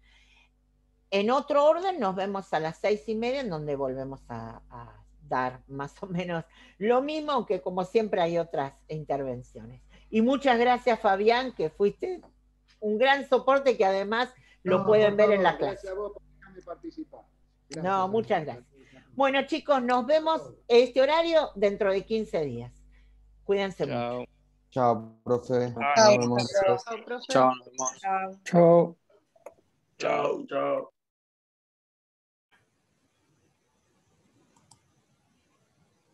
En otro orden, nos vemos a las seis y media, en donde volvemos a dar más o menos lo mismo, que como siempre hay otras intervenciones. Y muchas gracias, Fabián, que fuiste un gran soporte que además lo No, pueden ver en la clase. Gracias a vos por dejarme participar. Gracias, No, muchas gracias. Bueno, chicos, nos vemos este horario dentro de 15 días. Cuídense mucho. Chao, profe. Chao, profe. Chao, nos vemos. Chao. Chao. Chao, chao.